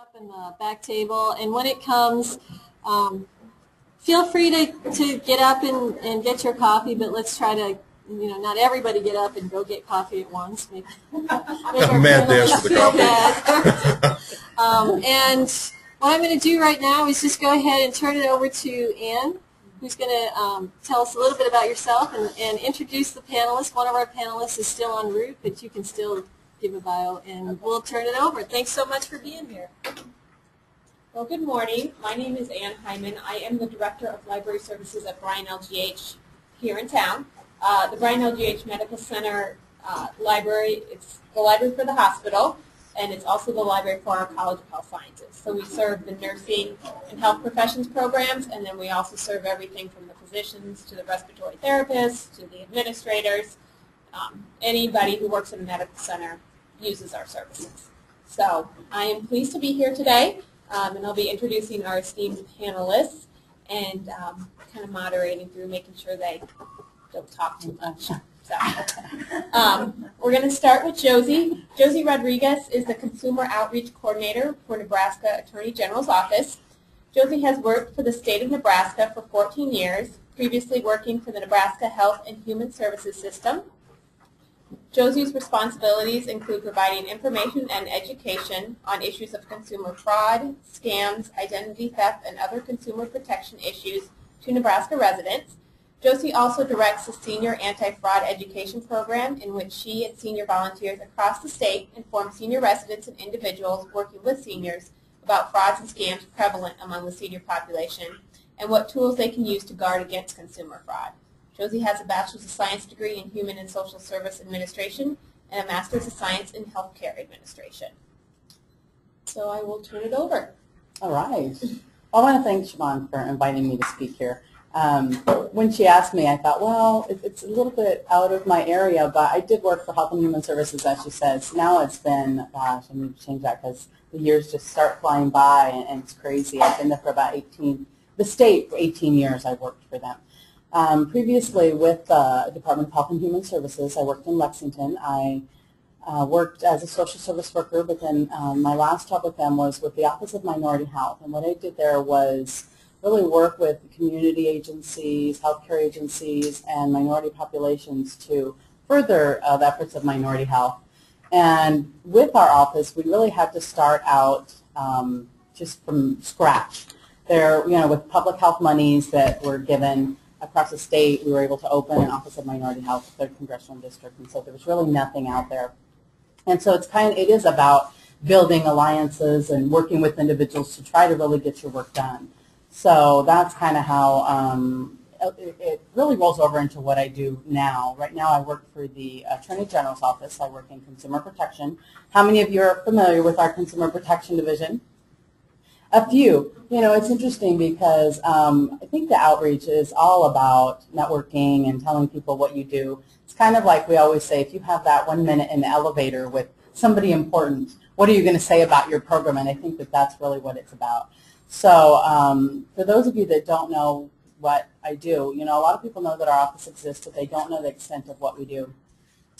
up in the back table, and when it comes, um, feel free to, to get up and, and get your coffee, but let's try to, you know, not everybody get up and go get coffee at once. Make, make our Mad dash for the coffee. Um, and what I'm going to do right now is just go ahead and turn it over to Anne, who's going to um, tell us a little bit about yourself and, and introduce the panelists. One of our panelists is still en route, but you can still give a bio, and we'll turn it over. Thanks so much for being here. Well, good morning. My name is Anne Heimann. I am the Director of Library Services at Bryan LGH here in town. Uh, the Bryan LGH Medical Center uh, Library, it's the library for the hospital, and it's also the library for our College of Health Sciences. So we serve the nursing and health professions programs, and then we also serve everything from the physicians to the respiratory therapists to the administrators. Um, anybody who works in a medical center uses our services. So I am pleased to be here today, um, and I'll be introducing our esteemed panelists and um, kind of moderating through, making sure they don't talk too much. So, um, we're going to start with Josie. Josie Rodriguez is the Consumer Outreach Coordinator for Nebraska Attorney General's Office. Josie has worked for the state of Nebraska for 14 years, previously working for the Nebraska Health and Human Services System. Josie's responsibilities include providing information and education on issues of consumer fraud, scams, identity theft, and other consumer protection issues to Nebraska residents. Josie also directs the Senior Anti-Fraud Education Program in which she and senior volunteers across the state inform senior residents and individuals working with seniors about frauds and scams prevalent among the senior population and what tools they can use to guard against consumer fraud. Josie has a Bachelor's of Science degree in Human and Social Service Administration and a Master's of Science in Healthcare Administration. So I will turn it over. All right. I want to thank Siobhan for inviting me to speak here. Um, when she asked me, I thought, well, it, it's a little bit out of my area, but I did work for Health and Human Services, as she says. Now it's been, gosh, I need to change that because the years just start flying by, and, and it's crazy. I've been there for about 18, the state for 18 years I worked for them. Um, previously with the Department of Health and Human Services, I worked in Lexington. I uh, worked as a social service worker, but then um, my last job with them was with the Office of Minority Health. And what I did there was really work with community agencies, healthcare agencies, and minority populations to further uh, the efforts of minority health. And with our office, we really had to start out um, just from scratch. There, you know, with public health monies that were given across the state, we were able to open an Office of Minority Health, third congressional district, and so there was really nothing out there. And so it's kind of, it is about building alliances and working with individuals to try to really get your work done. So that's kind of how um, it, it really rolls over into what I do now. Right now I work for the Attorney General's Office. I work in Consumer Protection. How many of you are familiar with our Consumer Protection Division? A few. You know, it's interesting because um, I think the outreach is all about networking and telling people what you do. It's kind of like we always say, if you have that one minute in the elevator with somebody important, what are you going to say about your program? And I think that that's really what it's about. So um, for those of you that don't know what I do, you know, a lot of people know that our office exists, but they don't know the extent of what we do.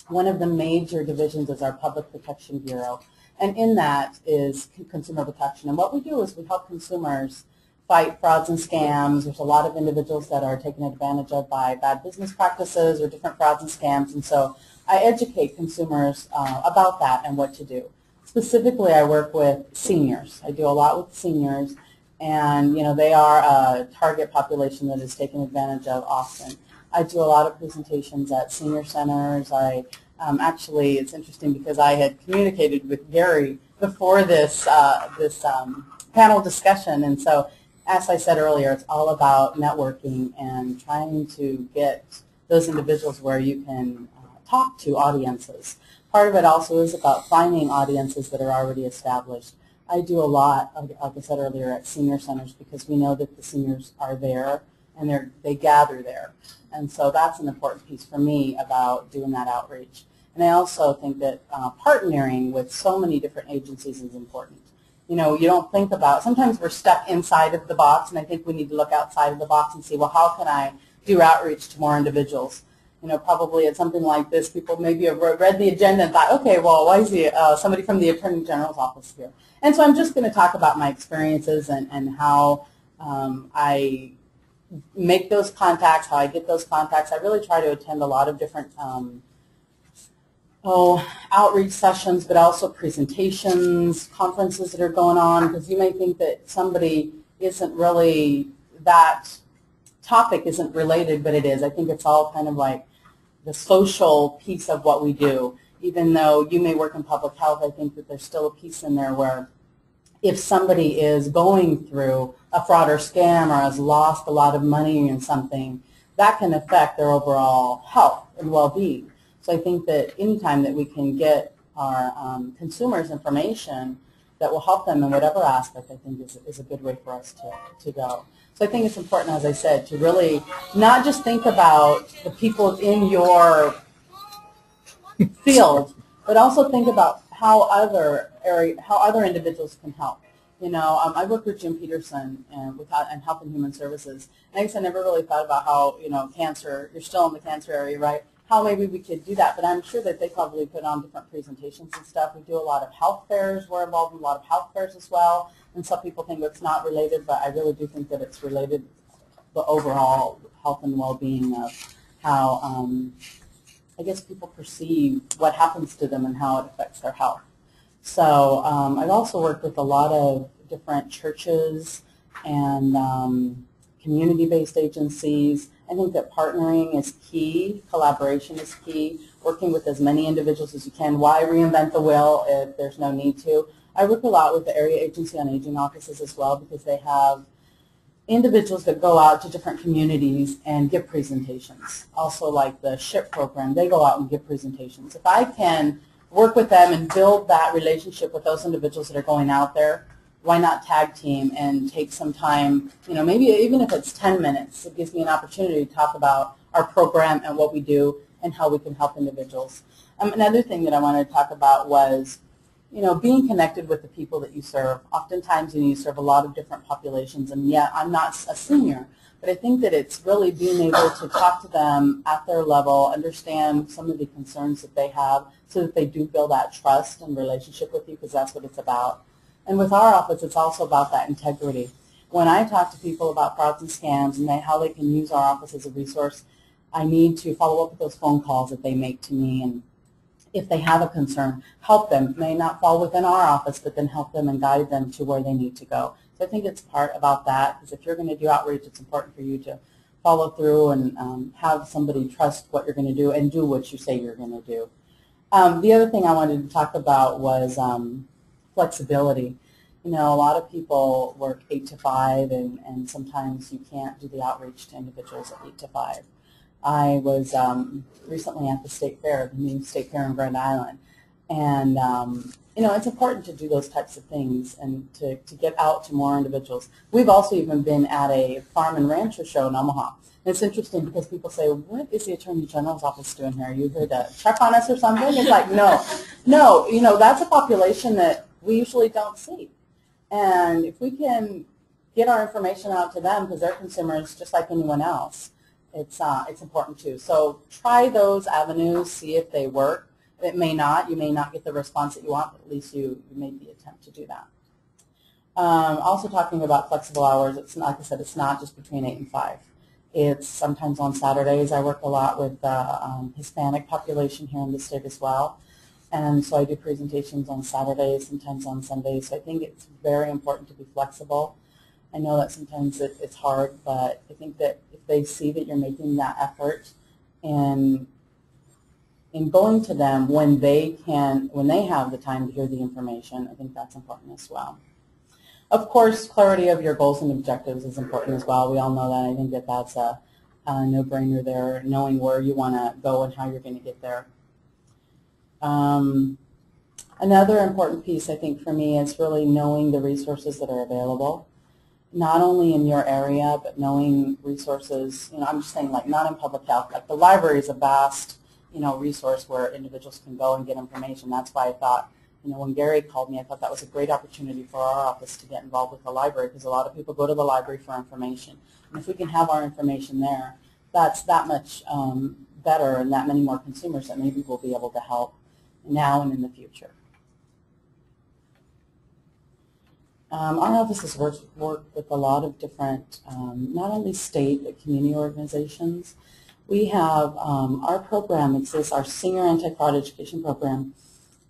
One of the major divisions is our Public Protection Bureau. And in that is consumer protection. And what we do is we help consumers fight frauds and scams. There's a lot of individuals that are taken advantage of by bad business practices or different frauds and scams. And so I educate consumers uh, about that and what to do. Specifically, I work with seniors. I do a lot with seniors. And, you know, they are a target population that is taken advantage of often. I do a lot of presentations at senior centers. I um, actually, it's interesting because I had communicated with Gary before this uh, this um, panel discussion, and so as I said earlier, it's all about networking and trying to get those individuals where you can uh, talk to audiences. Part of it also is about finding audiences that are already established. I do a lot, like I said earlier, at senior centers because we know that the seniors are there and they they gather there. And so that's an important piece for me about doing that outreach. And I also think that uh, partnering with so many different agencies is important. You know, you don't think about, sometimes we're stuck inside of the box, and I think we need to look outside of the box and see, well, how can I do outreach to more individuals? you know, probably at something like this, people maybe have read the agenda and thought, okay, well, why is the, uh, somebody from the Attorney General's office here? And so I'm just going to talk about my experiences and, and how um, I make those contacts, how I get those contacts. I really try to attend a lot of different um, oh, outreach sessions, but also presentations, conferences that are going on, because you may think that somebody isn't really, that topic isn't related, but it is. I think it's all kind of like the social piece of what we do. Even though you may work in public health, I think that there's still a piece in there where if somebody is going through a fraud or scam or has lost a lot of money in something, that can affect their overall health and well-being. So I think that anytime that we can get our um, consumers information that will help them in whatever aspect, I think is, is a good way for us to, to go. So I think it's important, as I said, to really not just think about the people in your field, but also think about how other area, how other individuals can help. You know, um, I work with Jim Peterson and with and Health and Human Services. And I guess I never really thought about how you know cancer. You're still in the cancer area, right? How maybe we could do that, but I'm sure that they probably put on different presentations and stuff. We do a lot of health fairs. We're involved in a lot of health fairs as well. And some people think it's not related, but I really do think that it's related. The overall health and well-being of how um, I guess people perceive what happens to them and how it affects their health. So um, I've also worked with a lot of different churches and um, community-based agencies. I think that partnering is key, collaboration is key, working with as many individuals as you can. Why reinvent the wheel if there's no need to? I work a lot with the Area Agency on Aging offices as well because they have individuals that go out to different communities and give presentations. Also like the SHIP program, they go out and give presentations. If I can work with them and build that relationship with those individuals that are going out there, why not tag team and take some time, you know, maybe even if it's 10 minutes, it gives me an opportunity to talk about our program and what we do and how we can help individuals. Um, another thing that I wanted to talk about was, you know, being connected with the people that you serve. Oftentimes, you, know, you serve a lot of different populations, and yet I'm not a senior, but I think that it's really being able to talk to them at their level, understand some of the concerns that they have so that they do build that trust and relationship with you because that's what it's about. And with our office, it's also about that integrity. When I talk to people about frauds and scams and they, how they can use our office as a resource, I need to follow up with those phone calls that they make to me and if they have a concern, help them. It may not fall within our office, but then help them and guide them to where they need to go. So I think it's part about that because if you're going to do outreach, it's important for you to follow through and um, have somebody trust what you're going to do and do what you say you're going to do. Um, the other thing I wanted to talk about was um, flexibility. You know, a lot of people work 8 to 5 and, and sometimes you can't do the outreach to individuals at 8 to 5. I was um, recently at the state fair, the new state fair in Grand Island, and um, you know it's important to do those types of things and to, to get out to more individuals. We've also even been at a farm and rancher show in Omaha. And it's interesting because people say, what is the Attorney General's office doing here? Are you here to check on us or something? It's like, no, no, you know, that's a population that we usually don't see. And if we can get our information out to them because they're consumers just like anyone else, it's, uh, it's important too. So try those avenues, see if they work. It may not. You may not get the response that you want, but at least you, you made the attempt to do that. Um, also talking about flexible hours, it's not, like I said, it's not just between 8 and 5. It's sometimes on Saturdays. I work a lot with the um, Hispanic population here in the state as well. And so I do presentations on Saturdays, sometimes on Sundays. So I think it's very important to be flexible. I know that sometimes it, it's hard, but I think that if they see that you're making that effort and in going to them when they can, when they have the time to hear the information, I think that's important as well. Of course, clarity of your goals and objectives is important as well. We all know that. I think that that's a, a no-brainer there, knowing where you want to go and how you're going to get there. Um, another important piece, I think, for me is really knowing the resources that are available not only in your area, but knowing resources, you know, I'm just saying like not in public health, like the library is a vast, you know, resource where individuals can go and get information. That's why I thought, you know, when Gary called me, I thought that was a great opportunity for our office to get involved with the library because a lot of people go to the library for information. And if we can have our information there, that's that much um, better and that many more consumers that maybe we'll be able to help now and in the future. Um, our office has worked, worked with a lot of different, um, not only state but community organizations. We have um, our program exists, our senior anti-fraud education program.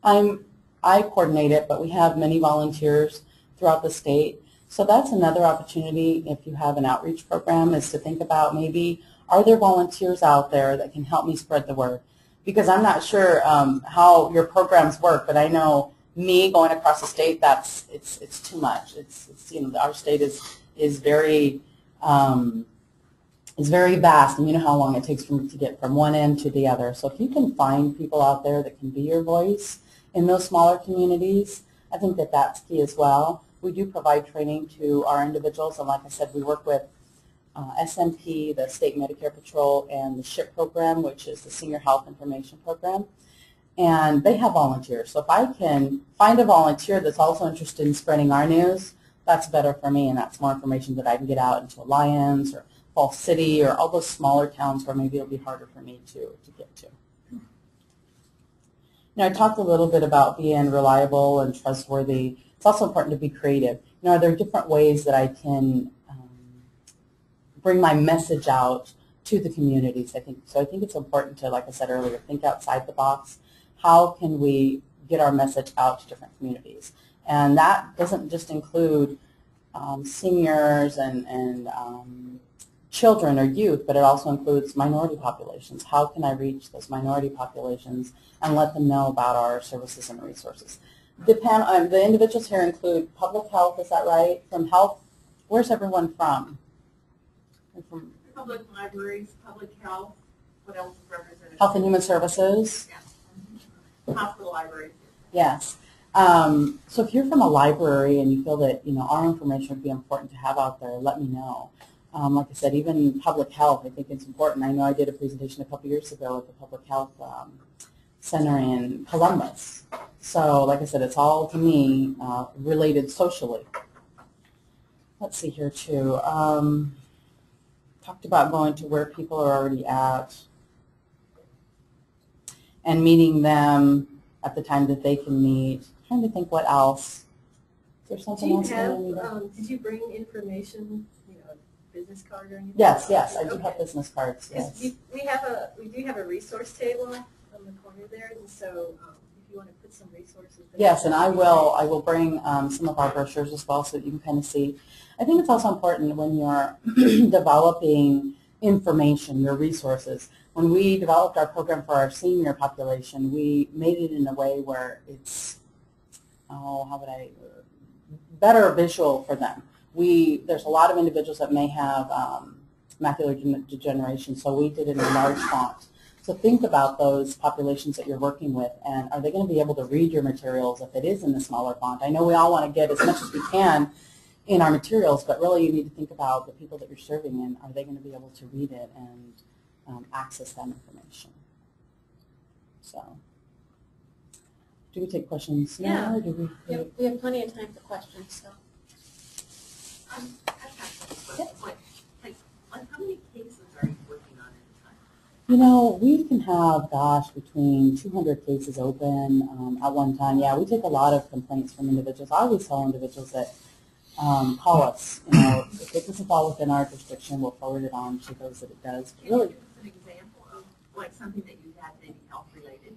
I'm I coordinate it, but we have many volunteers throughout the state. So that's another opportunity if you have an outreach program is to think about maybe are there volunteers out there that can help me spread the word? Because I'm not sure um, how your programs work, but I know me going across the state, that's it's it's too much. It's, it's you know our state is is very um, is very vast, and you know how long it takes for to get from one end to the other. So if you can find people out there that can be your voice in those smaller communities, I think that that's key as well. We do provide training to our individuals, and like I said, we work with uh, SMP, the State Medicare Patrol, and the SHIP program, which is the Senior Health Information Program and they have volunteers. So if I can find a volunteer that's also interested in spreading our news, that's better for me, and that's more information that I can get out into Alliance or Falls City or all those smaller towns where maybe it'll be harder for me to, to get to. Now, I talked a little bit about being reliable and trustworthy. It's also important to be creative. You know, are there different ways that I can um, bring my message out to the communities? I think so. I think it's important to, like I said earlier, think outside the box how can we get our message out to different communities? And that doesn't just include um, seniors and, and um, children or youth, but it also includes minority populations. How can I reach those minority populations and let them know about our services and resources? The, pan, um, the individuals here include public health, is that right? From health, where's everyone from? From public libraries, public health, what else is represented? Health and Human Services? Hospital libraries. Yes. Um, so if you're from a library and you feel that you know our information would be important to have out there, let me know. Um, like I said, even public health, I think it's important. I know I did a presentation a couple years ago at the Public Health um, Center in Columbus. So like I said, it's all to me uh, related socially. Let's see here too. Um, talked about going to where people are already at and meeting them at the time that they can meet. trying to think what else. Is there something you else? have, that I need to- um, did you bring information, you know, business card or anything? Yes, yes, I do Okay. have business cards. yes. we, we have a, we do have a resource table on the corner there, and so, um, if you want to put some resources. there. Yes, and I will, I will bring um, some of our brochures as well so that you can kind of see. I think it's also important when you're developing information, your resources. When we developed our program for our senior population, we made it in a way where it's, oh, how would I, better visual for them. We, there's a lot of individuals that may have um, macular gen- degeneration, so we did it in large font. So think about those populations that you're working with, and are they going to be able to read your materials if it is in the smaller font? I know we all want to get as much as we can in our materials, but really you need to think about the people that you're serving and are they going to be able to read it and um, access that information? So, do we take questions now, Yeah. or do we? We have, we have plenty of time for questions, so. Um, I've got. Like, like, like, how many cases are you working on at a time? You know, we can have, gosh, between 200 cases open um, at one time. Yeah, we take a lot of complaints from individuals. I always tell individuals that um, call us. You know, if it doesn't fall within our jurisdiction, we'll forward it on to those that it does. But Can you really, give us an example of like something that you had maybe health related?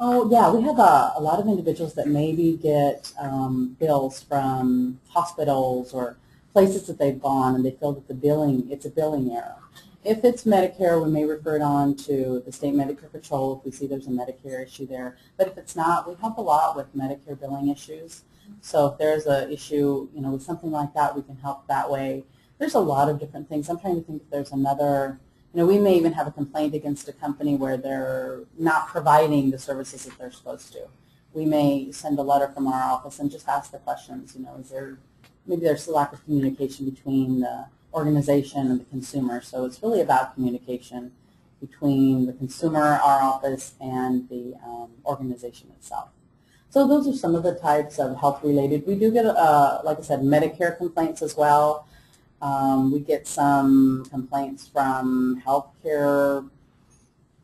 oh yeah, we have a, a lot of individuals that maybe get um, bills from hospitals or places that they've gone, and they feel that the billing it's a billing error. If it's Medicare, we may refer it on to the state Medicare Patrol if we see there's a Medicare issue there. But if it's not, we help a lot with Medicare billing issues. So if there's a issue, you know, with something like that, we can help that way. There's a lot of different things. I'm trying to think if there's another, you know, we may even have a complaint against a company where they're not providing the services that they're supposed to. We may send a letter from our office and just ask the questions, you know, is there, maybe there's a lack of communication between the organization and the consumer. So it's really about communication between the consumer, our office, and the um, organization itself. So those are some of the types of health-related. We do get, uh, like I said, Medicare complaints as well. Um, we get some complaints from healthcare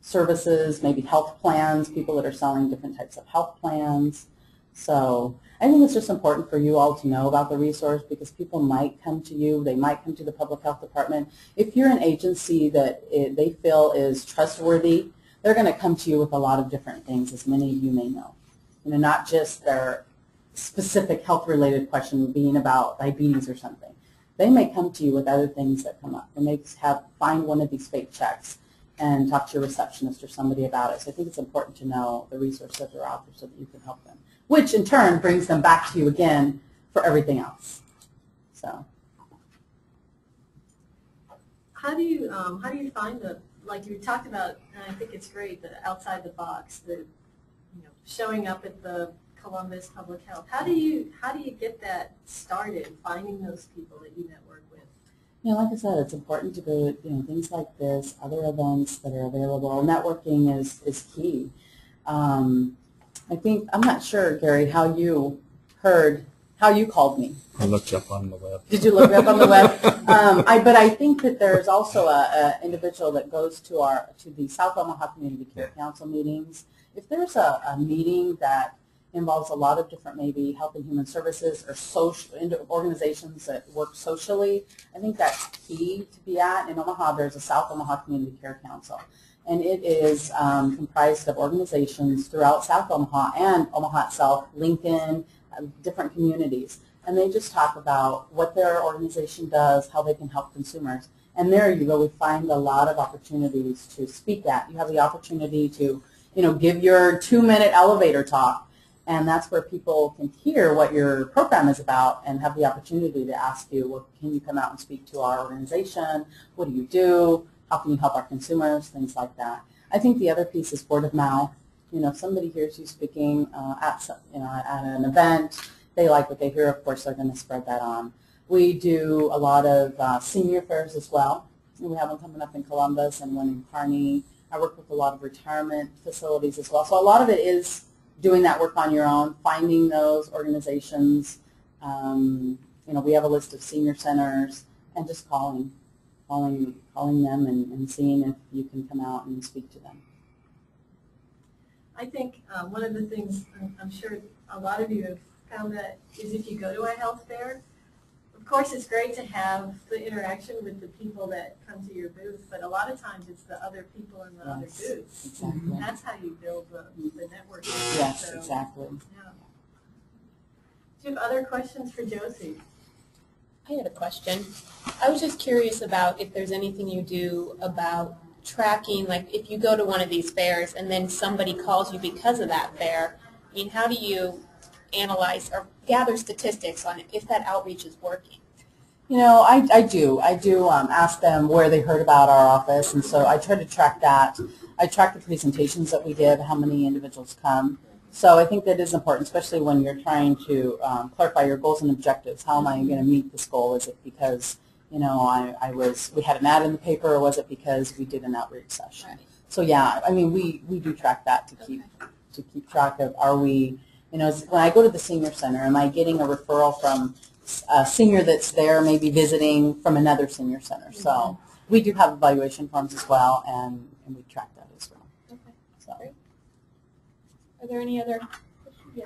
services, maybe health plans, people that are selling different types of health plans. So I think it's just important for you all to know about the resource because people might come to you, they might come to the public health department. If you're an agency that it, they feel is trustworthy, they're going to come to you with a lot of different things, as many of you may know. You know, not just their specific health-related question being about diabetes or something. They may come to you with other things that come up. They may have find one of these fake checks and talk to your receptionist or somebody about it. So I think it's important to know the resources that are out there so that you can help them, which in turn brings them back to you again for everything else. So How do you, um, how do you find the, like you talked about, and I think it's great, the outside the box, the, showing up at the Columbus Public Health. How do you, how do you get that started, finding those people that you network with? Yeah, like I said, it's important to go to you know, things like this, other events that are available. Networking is, is key. Um, I think, I'm not sure, Gary, how you heard, how you called me. I looked you up on the web. Did you look it up on the web? Um, I, but I think that there's also a, a individual that goes to our, to the South Omaha Community Care Council meetings. If there's a, a meeting that involves a lot of different maybe health and human services or social organizations that work socially. I think that's key to be at. In Omaha, there's a South Omaha Community Care Council, and it is um, comprised of organizations throughout South Omaha and Omaha itself, Lincoln, uh, different communities, and they just talk about what their organization does, how they can help consumers. And there you we find a lot of opportunities to speak at. You have the opportunity to, you know, give your two-minute elevator talk and that's where people can hear what your program is about and have the opportunity to ask you, well, can you come out and speak to our organization? What do you do? How can you help our consumers? Things like that. I think the other piece is word of mouth. You know, if somebody hears you speaking uh, at, some, you know, at an event, they like what they hear, of course they're going to spread that on. We do a lot of uh, senior fairs as well. We have one coming up in Columbus and one in Kearney. I work with a lot of retirement facilities as well. So a lot of it is doing that work on your own, finding those organizations. Um, you know, we have a list of senior centers and just calling, calling, calling them and, and seeing if you can come out and speak to them. I think um, one of the things, I'm, I'm sure a lot of you have found that is if you go to a health fair, course it's great to have the interaction with the people that come to your booth, but a lot of times it's the other people in the other booths. Exactly. That's how you build the, the network. Yes, So, exactly. yeah. Do you have other questions for Josie? I had a question. I was just curious about if there's anything you do about tracking, like if you go to one of these fairs and then somebody calls you because of that fair, I mean, how do you analyze or gather statistics on if that outreach is working? You know, I, I do. I do um, ask them where they heard about our office, and so I try to track that. I track the presentations that we give, how many individuals come. So I think that is important, especially when you're trying to um, clarify your goals and objectives. How am I going to meet this goal? Is it because, you know, I, I was, we had an ad in the paper, or was it because we did an outreach session? So yeah, I mean, we, we do track that to keep, to keep track of, are we, you know, when I go to the senior center, am I getting a referral from a senior that's there maybe visiting from another senior center? So we do have evaluation forms as well, and, and we track that as well. Okay. So. Great. Are there any other? Yeah.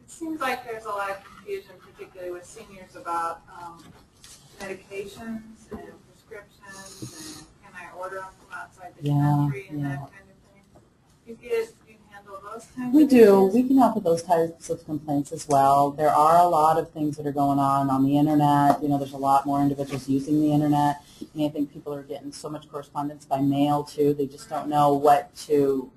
It seems like there's a lot of confusion, particularly with seniors, about um, medications and prescriptions and can I order them from outside the Yeah, country and yeah. that kind of thing. You get, you handle those kinds of We do. issues? We can help with those types of complaints as well. There are a lot of things that are going on on the internet. You know, there's a lot more individuals using the internet. And I think people are getting so much correspondence by mail too. They just don't know what to,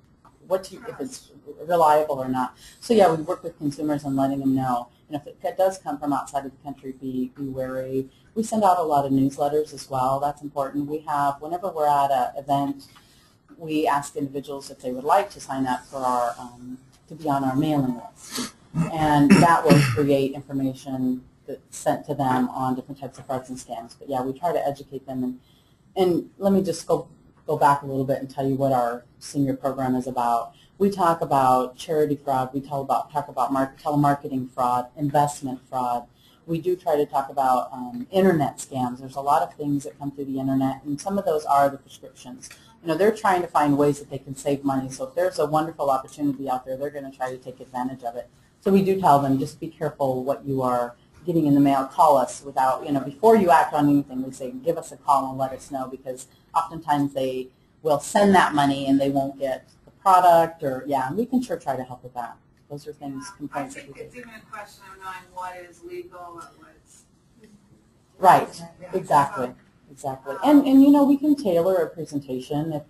what to, if it's reliable or not. So yeah, we work with consumers and letting them know. And if it, if it does come from outside of the country, be, be wary. We send out a lot of newsletters as well. That's important. We have, whenever we're at an event, we ask individuals if they would like to sign up for our, um, to be on our mailing list. And that will create information that's sent to them on different types of frauds and scams. But yeah, we try to educate them. And, and let me just go, go back a little bit and tell you what our senior program is about. We talk about charity fraud. We tell about, talk about mar- telemarketing fraud, investment fraud. We do try to talk about um, internet scams. There's a lot of things that come through the internet, and some of those are the prescriptions you know, they're trying to find ways that they can save money. So if there's a wonderful opportunity out there, they're going to try to take advantage of it. So we do tell them, just be careful what you are getting in the mail. Call us without, you know, before you act on anything, we say, give us a call and let us know because oftentimes they will send that money and they won't get the product or, yeah, and we can sure try to help with that. Those are things, I complaints that think it's even a question of knowing what is legal and what's. Right, exactly, exactly. And, and you know, we can tailor a presentation if,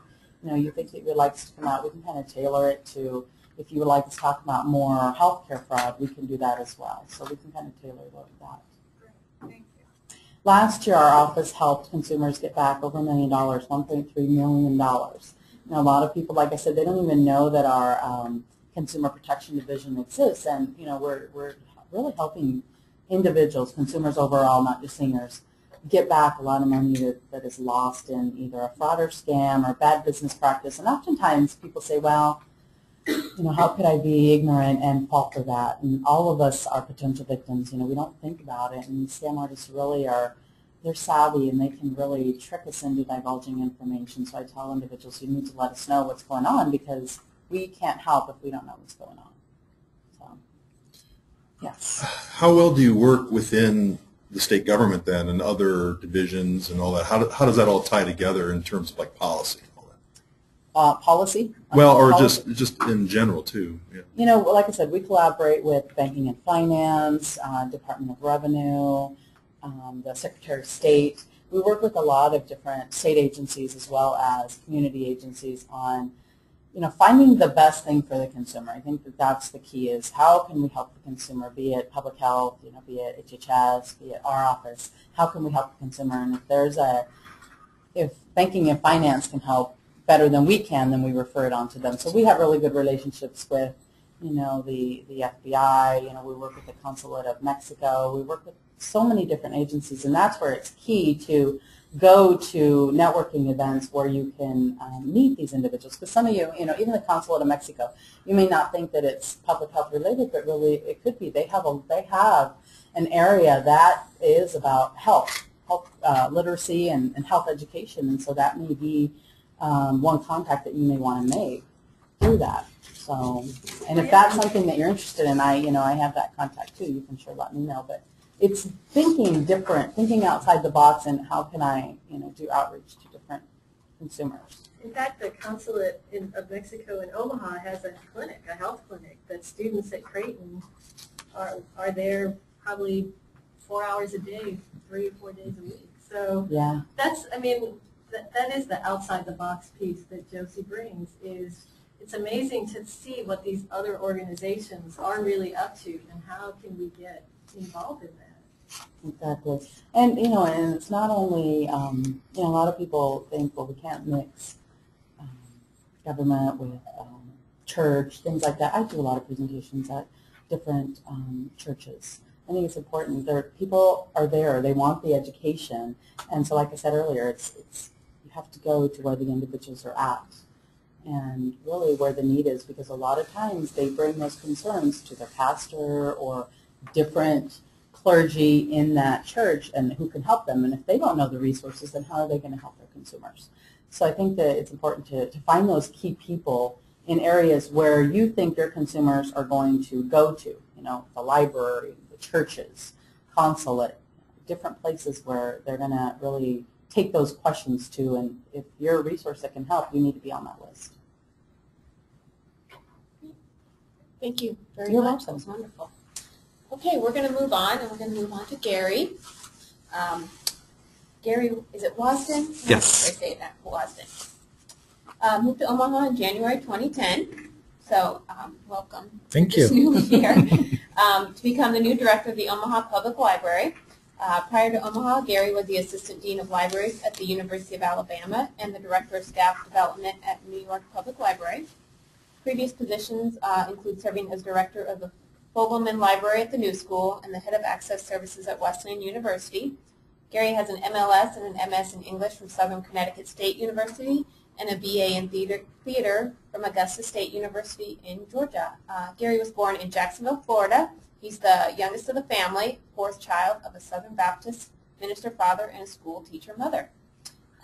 you know, you think that you would like us to come out, we can kind of tailor it to, if you would like us to talk about more healthcare fraud, we can do that as well. So we can kind of tailor that. Thank you. Last year, our office helped consumers get back over a million dollars, $1.3 million. Now, a lot of people, like I said, they don't even know that our um, Consumer Protection Division exists, and, you know, we're, we're really helping individuals, consumers overall, not just seniors, get back a lot of money that, that is lost in either a fraud or scam or bad business practice. And oftentimes people say, well, you know, how could I be ignorant and fall for that? And all of us are potential victims. You know, we don't think about it. And scam artists really are, they're savvy and they can really trick us into divulging information. So I tell individuals, you need to let us know what's going on because we can't help if we don't know what's going on. So, yes. How well do you work within the state government then and other divisions and all that? How, do, how does that all tie together in terms of like policy? and all that? Uh, policy? Well, or Policy. just just in general too. Yeah. You know, like I said, we collaborate with Banking and Finance, uh, Department of Revenue, um, the Secretary of State. We work with a lot of different state agencies as well as community agencies on, you know, finding the best thing for the consumer. I think that that's the key is how can we help the consumer, be it public health, you know, be it HHS, be it our office, how can we help the consumer? And if there's a, if banking and finance can help better than we can, then we refer it on to them. So we have really good relationships with, you know, the, the FBI, you know, we work with the Consulate of Mexico, we work with so many different agencies, and that's where it's key to go to networking events where you can um, meet these individuals. Because some of you, you know, even the Consulate of Mexico, you may not think that it's public health related, but really it could be. They have a, they have an area that is about health, health uh, literacy and, and health education, and so that may be um, one contact that you may want to make through that. So, and if that's something that you're interested in, I, you know, I have that contact too. You can sure let me know. But it's thinking different, thinking outside the box, and how can I, you know, do outreach to different consumers. In fact, the consulate in, of Mexico in Omaha has a clinic, a health clinic, that students at Creighton are, are there probably four hours a day, three or four days a week. So Yeah, that's, I mean, that, that is the outside the box piece that Josie brings is it's amazing to see what these other organizations are really up to and how can we get involved in that. Exactly. And you know, and it's not only, um, you know, a lot of people think, well, we can't mix um, government with um, church, things like that. I do a lot of presentations at different um, churches. I think it's important. There, people are there. They want the education, and so, like I said earlier, it's it's you have to go to where the individuals are at, and really where the need is, because a lot of times they bring those concerns to their pastor or different clergy in that church, and who can help them. And if they don't know the resources, then how are they going to help their consumers? So I think that it's important to, to find those key people in areas where you think your consumers are going to go to, you know, the library, the churches, consulate, different places where they're going to really take those questions to. And if you're a resource that can help, you need to be on that list. Thank you very You're much. welcome. That was wonderful. Okay, we're going to move on, and we're going to move on to Gary. Um, Gary, is it Wasdin? Yes. I say that, Wasdin. Uh, moved to Omaha in January 2010. So, um, welcome. Thank you. newly here, um, to become the new director of the Omaha Public Library. Uh, prior to Omaha, Gary was the assistant dean of libraries at the University of Alabama and the director of staff development at New York Public Library. Previous positions uh, include serving as director of the Fogelman Library at the New School and the head of access services at Wesleyan University. Gary has an MLS and an MS in English from Southern Connecticut State University and a BA in theater, theater from Augusta State University in Georgia. Uh, Gary was born in Jacksonville, Florida. He's the youngest of the family, fourth child of a Southern Baptist minister father and a school teacher mother.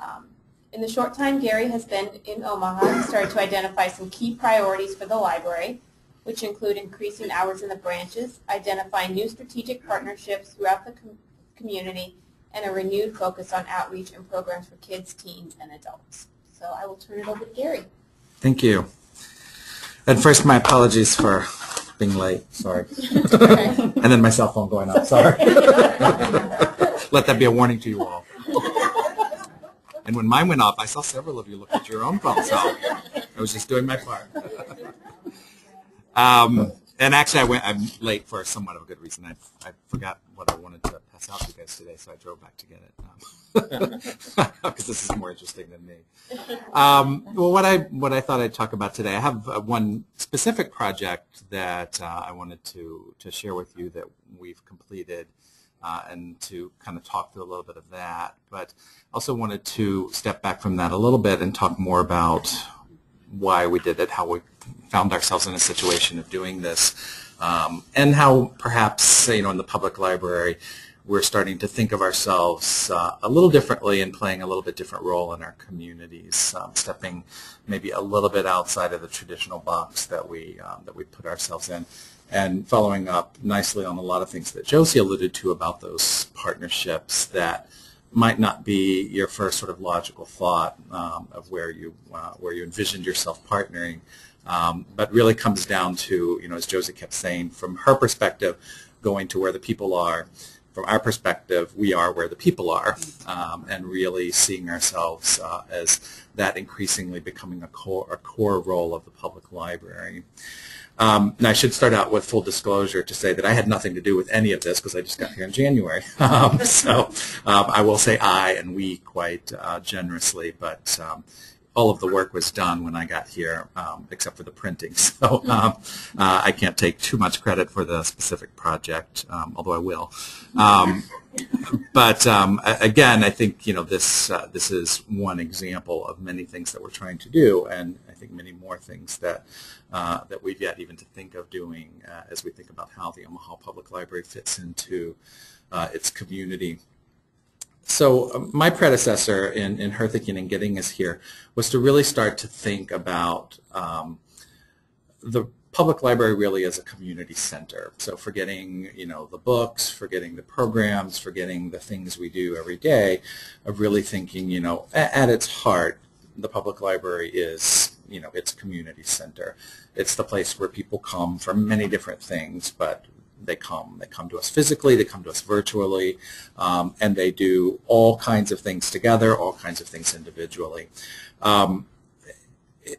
Um, In the short time Gary has been in Omaha, he started to identify some key priorities for the library, which include increasing hours in the branches, identifying new strategic partnerships throughout the com- community, and a renewed focus on outreach and programs for kids, teens, and adults. So I will turn it over to Gary. Thank you. And first, my apologies for being late. Sorry. And then my cell phone going off. Sorry. Let that be a warning to you all. And when mine went off, I saw several of you look at your own phones. So I was just doing my part. Um, and actually, I went. I'm late for somewhat of a good reason. I, I forgot what I wanted to pass out to you guys today, so I drove back to get it. Because this is more interesting than me. Um, well, what I what I thought I'd talk about today, I have uh, one specific project that uh, I wanted to to share with you that we've completed, uh, and to kind of talk through a little bit of that. But also wanted to step back from that a little bit and talk more about why we did it, how we found ourselves in a situation of doing this, um, and how perhaps you know in the public library we're starting to think of ourselves uh, a little differently and playing a little bit different role in our communities, um, stepping maybe a little bit outside of the traditional box that we um, that we put ourselves in, and following up nicely on a lot of things that Josie alluded to about those partnerships that might not be your first sort of logical thought um, of where you uh, where you envisioned yourself partnering, um, but really comes down to you know as Josie kept saying from her perspective, going to where the people are. From our perspective, we are where the people are, um, and really seeing ourselves uh, as that increasingly becoming a core a core role of the public library. Um, and I should start out with full disclosure to say that I had nothing to do with any of this because I just got here in January. Um, so um, I will say I and we quite uh, generously, but um, all of the work was done when I got here, um, except for the printing. So um, uh, I can't take too much credit for the specific project, um, although I will. Um, but um, again, I think you know this uh, this is one example of many things that we're trying to do, and think many more things that uh, that we've yet even to think of doing uh, as we think about how the Omaha Public Library fits into uh, its community. So uh, my predecessor in, in her thinking and getting us here was to really start to think about um, the public library really as a community center. So forgetting, you know, the books, forgetting the programs, forgetting the things we do every day, of really thinking, you know, at its heart, the public library is, you know, its a community center. It's the place where people come for many different things, but they come. They come to us physically, they come to us virtually, um, and they do all kinds of things together, all kinds of things individually. Um,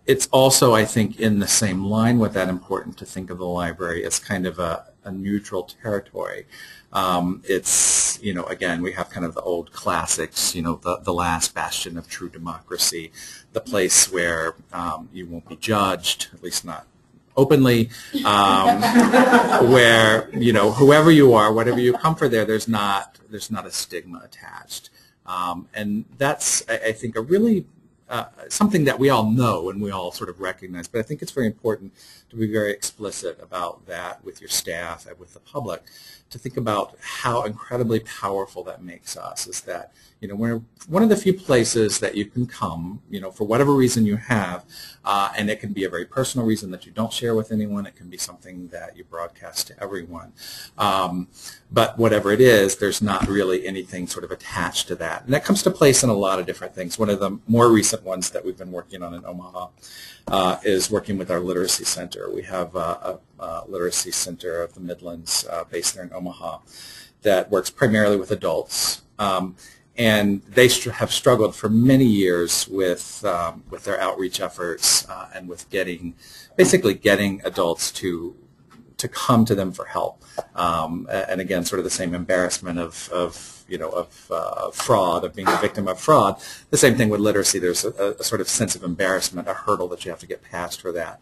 it's also, I think, in the same line with that important to think of the library as kind of a, a neutral territory. Um, it's, you know, again, we have kind of the old classics, you know, the, the last bastion of true democracy, the place where um, you won't be judged, at least not openly, um, where, you know, whoever you are, whatever you come for there, there's not, there's not a stigma attached. Um, and that's, I, I think, a really uh, something that we all know and we all sort of recognize, but I think it's very important to be very explicit about that with your staff and with the public to think about how incredibly powerful that makes us is that, you know, we're one of the few places that you can come, you know, for whatever reason you have, uh, and it can be a very personal reason that you don't share with anyone. It can be something that you broadcast to everyone. Um, but whatever it is, there's not really anything sort of attached to that. And that comes to place in a lot of different things. One of the more recent ones that we've been working on in Omaha uh, is working with our literacy center. We have a, a literacy center of the Midlands uh, based there in Omaha that works primarily with adults. Um, and they have struggled for many years with um, with their outreach efforts uh, and with getting basically getting adults to to come to them for help. Um, and again, sort of the same embarrassment of, of you know of uh, fraud, of being a victim of fraud. The same thing with literacy. There's a, a sort of sense of embarrassment, a hurdle that you have to get past for that.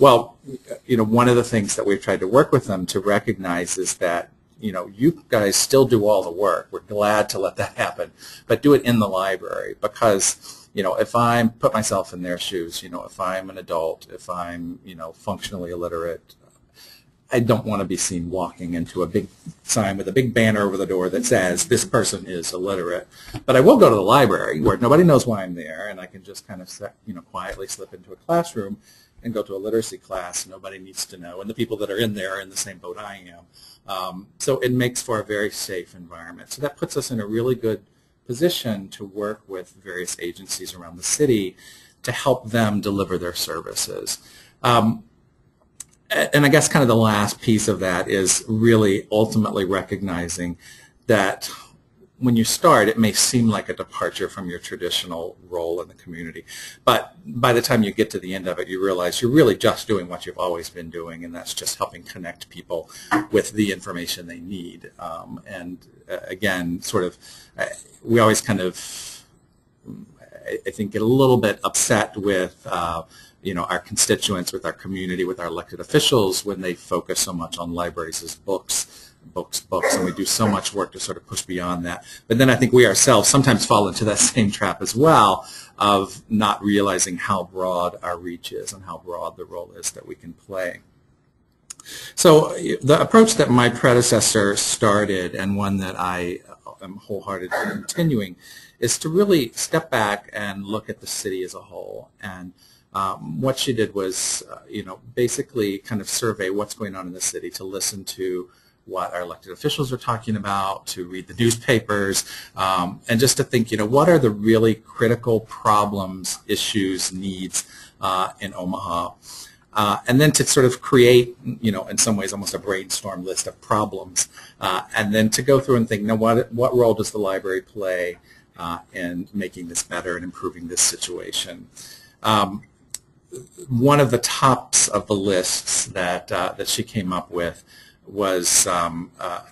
Well, you know, one of the things that we've tried to work with them to recognize is that you know, you guys still do all the work. We're glad to let that happen, but do it in the library because, you know, if I put myself in their shoes, you know, if I'm an adult, if I'm, you know, functionally illiterate, I don't want to be seen walking into a big sign with a big banner over the door that says this person is illiterate. But I will go to the library where nobody knows why I'm there, and I can just kind of you know quietly slip into a classroom and go to a literacy class. Nobody needs to know, and the people that are in there are in the same boat I am. Um, so it makes for a very safe environment. So that puts us in a really good position to work with various agencies around the city to help them deliver their services. Um, and I guess kind of the last piece of that is really ultimately recognizing that when you start, it may seem like a departure from your traditional role in the community. But by the time you get to the end of it, you realize you're really just doing what you've always been doing, and that's just helping connect people with the information they need. Um, and uh, again, sort of, uh, we always kind of, I, think, get a little bit upset with uh, you know, our constituents, with our community, with our elected officials when they focus so much on libraries as books, books, books, and we do so much work to sort of push beyond that. But then I think we ourselves sometimes fall into that same trap as well of not realizing how broad our reach is and how broad the role is that we can play. So the approach that my predecessor started and one that I am wholeheartedly continuing is to really step back and look at the city as a whole and um, what she did was, uh, you know, basically kind of survey what's going on in the city to listen to what our elected officials are talking about, to read the newspapers, um, and just to think, you know, what are the really critical problems, issues, needs uh, in Omaha. Uh, and then to sort of create, you know, in some ways almost a brainstorm list of problems, uh, and then to go through and think, now what, what role does the library play uh, in making this better and improving this situation? Um, one of the tops of the lists that uh, that she came up with was um, uh,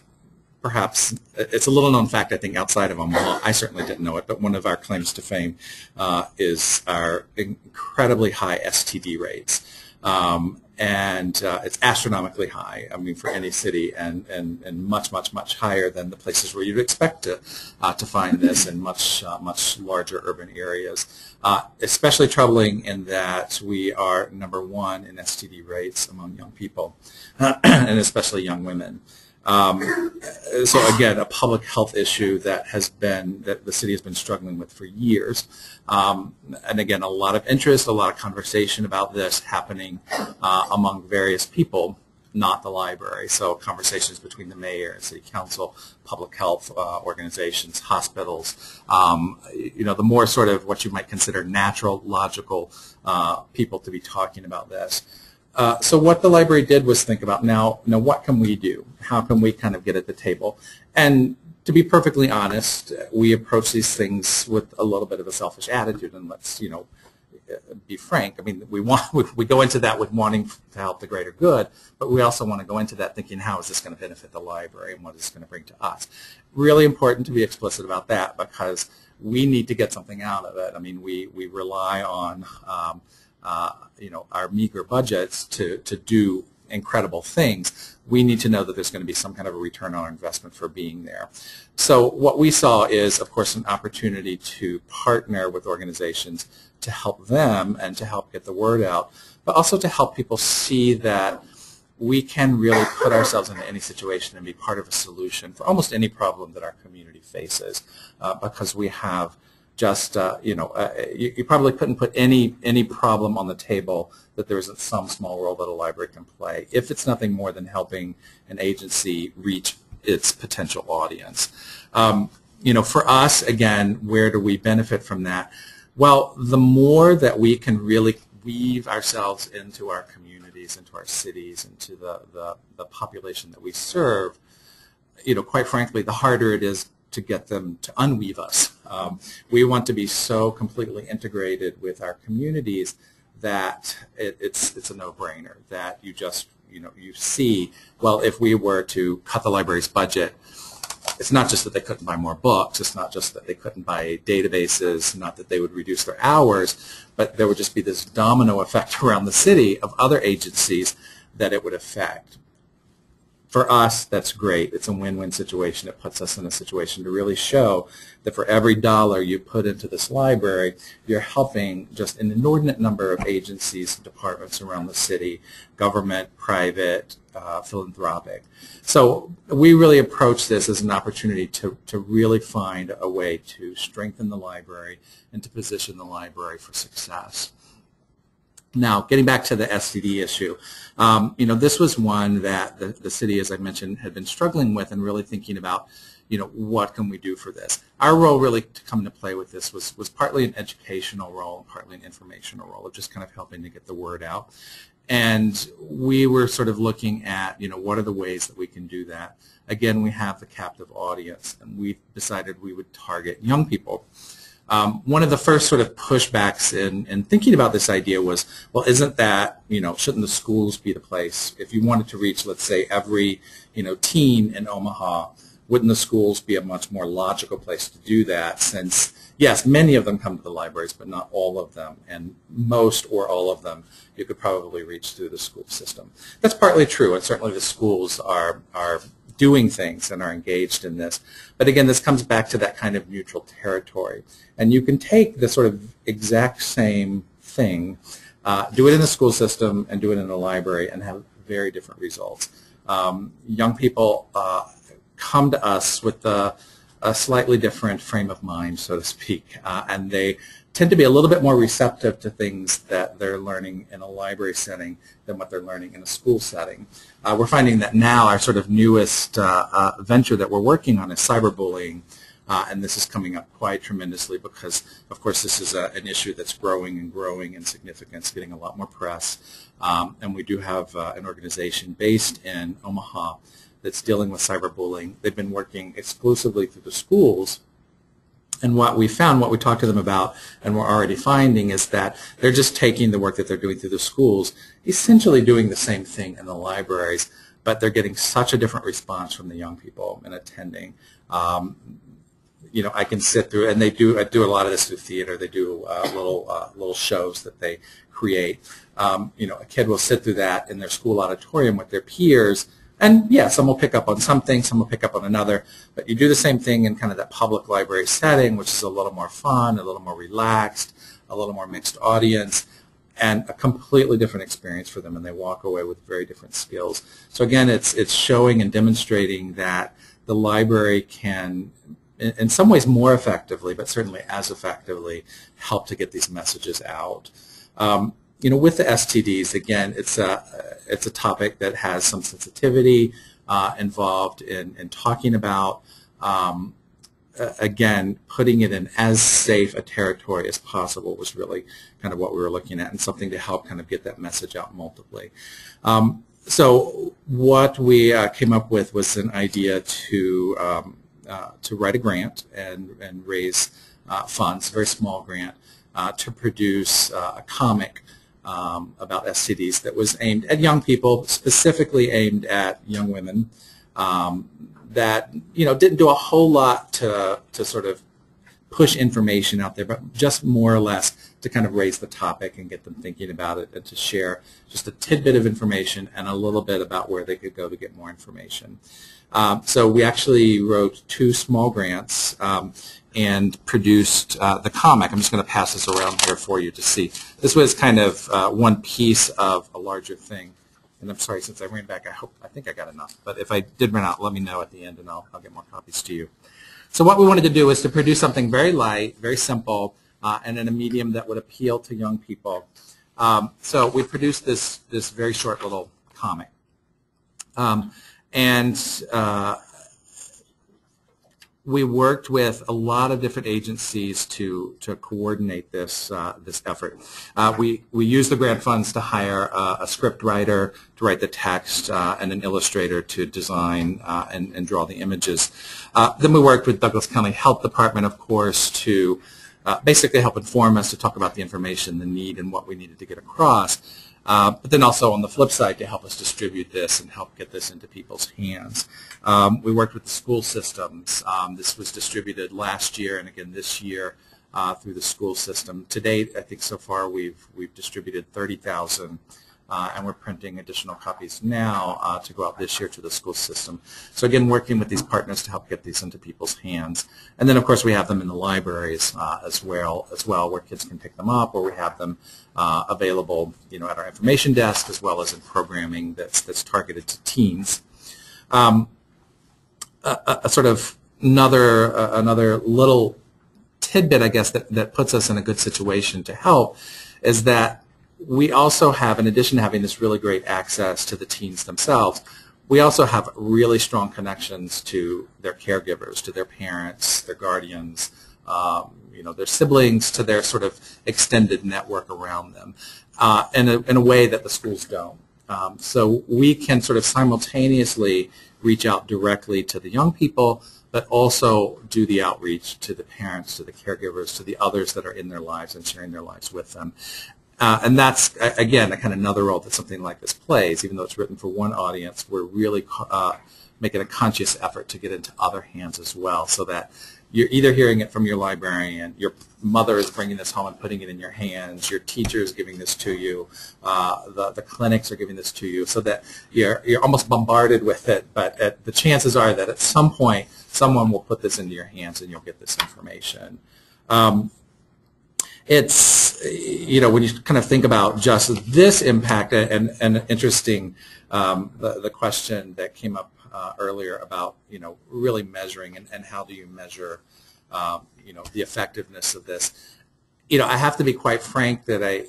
perhaps it's a little known fact I think outside of Omaha. I certainly didn't know it, but one of our claims to fame uh, is our incredibly high STD rates. Um, and uh, it's astronomically high. I mean, for any city, and, and, and much, much, much higher than the places where you'd expect to uh, to find this in much, uh, much larger urban areas. Uh, especially troubling in that we are number one in STD rates among young people, and especially young women. Um, so again, a public health issue that has been that the city has been struggling with for years. Um, and again, a lot of interest, a lot of conversation about this happening uh, among various people, not the library. So conversations between the mayor and city council, public health uh, organizations, hospitals. Um, you know, the more sort of what you might consider natural, logical uh, people to be talking about this. Uh, so what the library did was think about now, now what can we do? How can we kind of get at the table? And to be perfectly honest, we approach these things with a little bit of a selfish attitude, and let's you know be frank. I mean, we want we go into that with wanting to help the greater good, but we also want to go into that thinking, how is this going to benefit the library, and what is this going to bring to us? Really important to be explicit about that because we need to get something out of it. I mean, we we rely on. Um, uh, you know, our meager budgets to, to do incredible things, we need to know that there's going to be some kind of a return on investment for being there. So what we saw is, of course, an opportunity to partner with organizations to help them and to help get the word out, but also to help people see that we can really put ourselves into any situation and be part of a solution for almost any problem that our community faces uh, because we have just uh, you know uh, you, you, probably couldn't put any any problem on the table that there isn't some small role that a library can play if it's nothing more than helping an agency reach its potential audience. Um, you know, for us again, where do we benefit from that? Well, the more that we can really weave ourselves into our communities, into our cities, into the, the, the population that we serve, you know, quite frankly, the harder it is to get them to unweave us. Um, we want to be so completely integrated with our communities that it, it's it's a no-brainer that you just you know you see well if we were to cut the library's budget it's not just that they couldn't buy more books it's not just that they couldn't buy databases not that they would reduce their hours but there would just be this domino effect around the city of other agencies that it would affect for us, that's great. It's a win-win situation. It puts us in a situation to really show that for every dollar you put into this library, you're helping just an inordinate number of agencies and departments around the city, government, private, uh, philanthropic. So we really approach this as an opportunity to, to really find a way to strengthen the library and to position the library for success. Now, getting back to the STD issue, um, you know, this was one that the, the city, as I mentioned, had been struggling with and really thinking about, you know, what can we do for this? Our role really to come into play with this was, was partly an educational role and partly an informational role of just kind of helping to get the word out. And we were sort of looking at, you know, what are the ways that we can do that? Again, we have the captive audience, and we decided we would target young people. Um, one of the first sort of pushbacks in, in thinking about this idea was, well, isn't that, you know, shouldn't the schools be the place? If you wanted to reach, let's say, every, you know, teen in Omaha, wouldn't the schools be a much more logical place to do that since, yes, many of them come to the libraries, but not all of them, and most or all of them you could probably reach through the school system. That's partly true, and certainly the schools are, are doing things and are engaged in this. But again, this comes back to that kind of neutral territory. And you can take the sort of exact same thing, uh, do it in the school system and do it in the library and have very different results. Um, young people uh, come to us with a, a, slightly different frame of mind, so to speak, uh, and they tend to be a little bit more receptive to things that they're learning in a library setting than what they're learning in a school setting. Uh, we're finding that now our sort of newest uh, uh, venture that we're working on is cyberbullying, uh, and this is coming up quite tremendously because, of course, this is a, an issue that's growing and growing in significance, getting a lot more press. Um, and we do have uh, an organization based in Omaha that's dealing with cyberbullying. They've been working exclusively through the schools and what we found, what we talked to them about, and we're already finding is that they're just taking the work that they're doing through the schools, essentially doing the same thing in the libraries, but they're getting such a different response from the young people and attending. Um, you know, I can sit through, and they do I do a lot of this through theater. They do uh, little uh, little shows that they create. Um, you know, a kid will sit through that in their school auditorium with their peers and yeah, some will pick up on something, some will pick up on another, but you do the same thing in kind of that public library setting, which is a little more fun, a little more relaxed, a little more mixed audience, and a completely different experience for them, and they walk away with very different skills. So again, it's, it's showing and demonstrating that the library can, in, in some ways more effectively, but certainly as effectively, help to get these messages out. Um, you know, with the STDs, again, it's a, it's a topic that has some sensitivity uh, involved in, in talking about. Um, again, putting it in as safe a territory as possible was really kind of what we were looking at and something to help kind of get that message out multiply. Um, so what we uh, came up with was an idea to um, uh, to write a grant and, and raise uh, funds, a very small grant, uh, to produce uh, a comic um, about STDs that was aimed at young people, specifically aimed at young women, um, that you know didn't do a whole lot to to sort of push information out there, but just more or less to kind of raise the topic and get them thinking about it and to share just a tidbit of information and a little bit about where they could go to get more information. Um, so we actually wrote two small grants. Um, and produced uh, the comic. I'm just going to pass this around here for you to see. This was kind of uh, one piece of a larger thing. And I'm sorry, since I ran back, I hope I think I got enough. But if I did run out, let me know at the end, and I'll, I'll get more copies to you. So what we wanted to do was to produce something very light, very simple, uh, and in a medium that would appeal to young people. Um, so we produced this this very short little comic. Um, and uh, we worked with a lot of different agencies to to coordinate this uh, this effort. Uh, we we used the grant funds to hire uh, a script writer to write the text uh, and an illustrator to design uh, and, and draw the images. Uh, then we worked with Douglas County Health Department, of course, to basically help inform us to talk about the information, the need, and what we needed to get across. Uh, but then also on the flip side to help us distribute this and help get this into people's hands. Um, we worked with the school systems. Um, this was distributed last year and again this year uh, through the school system. To date, I think so far we've we've distributed 30,000 uh, and we're printing additional copies now uh, to go out this year to the school system. So again, working with these partners to help get these into people's hands. And then, of course, we have them in the libraries uh, as well, as well, where kids can pick them up, or we have them uh, available, you know, at our information desk, as well as in programming that's that's targeted to teens. Um, a, a- sort of another another little tidbit, I guess, that, that puts us in a good situation to help is that we also have, in addition to having this really great access to the teens themselves, we also have really strong connections to their caregivers, to their parents, their guardians, um, you know, their siblings, to their sort of extended network around them, uh, in, a, in a way that the schools don't. Um, so we can sort of simultaneously reach out directly to the young people, but also do the outreach to the parents, to the caregivers, to the others that are in their lives and sharing their lives with them. Uh, and that's, again, kind of another role that something like this plays. Even though it's written for one audience, we're really uh, making a conscious effort to get into other hands as well so that you're either hearing it from your librarian, your mother is bringing this home and putting it in your hands, your teacher is giving this to you, uh, the, the clinics are giving this to you, so that you're, you're almost bombarded with it, but at, the chances are that at some point someone will put this into your hands and you'll get this information. Um, it's, you know, when you kind of think about just this impact and, and interesting, um, the, the question that came up uh, earlier about, you know, really measuring and, and how do you measure, um, you know, the effectiveness of this. You know, I have to be quite frank that I,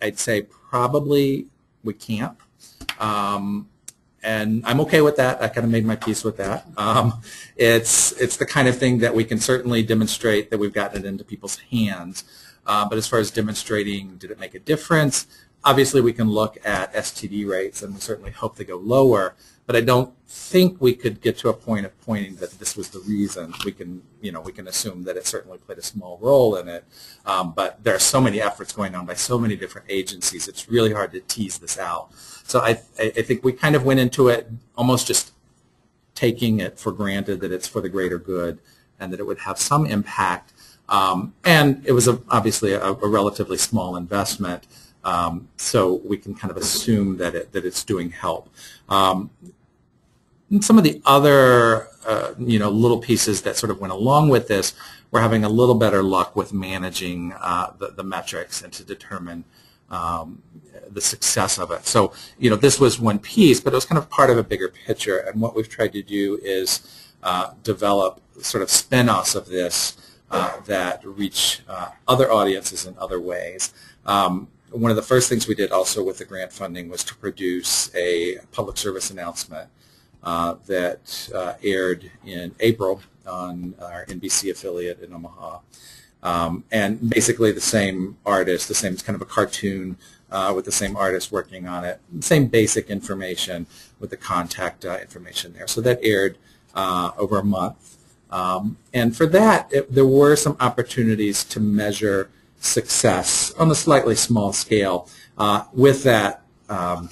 I'd say probably we can't. Um, and I'm okay with that. I kind of made my peace with that. Um, it's it's the kind of thing that we can certainly demonstrate that we've gotten it into people's hands. Uh, but as far as demonstrating, did it make a difference? Obviously, we can look at STD rates, and we certainly hope they go lower. But I don't think we could get to a point of pointing that this was the reason. We can, you know, we can assume that it certainly played a small role in it. Um, but there are so many efforts going on by so many different agencies. It's really hard to tease this out. So I, I I think we kind of went into it almost just taking it for granted that it's for the greater good and that it would have some impact. Um, and it was a, obviously a, a relatively small investment, um, so we can kind of assume that it that it's doing help. Um, some of the other, uh, you know, little pieces that sort of went along with this, we're having a little better luck with managing uh, the, the metrics and to determine um, the success of it. So, you know, this was one piece, but it was kind of part of a bigger picture. And what we've tried to do is uh, develop sort of spin-offs of this uh, that reach uh, other audiences in other ways. Um, one of the first things we did also with the grant funding was to produce a public service announcement uh, that aired in April on our NBC affiliate in Omaha. Um, and basically the same artist, the same, kind of a cartoon uh, with the same artist working on it, same basic information with the contact uh, information there. So that aired uh, over a month. Um, and for that, it, there were some opportunities to measure success on a slightly small scale. Uh, with that um,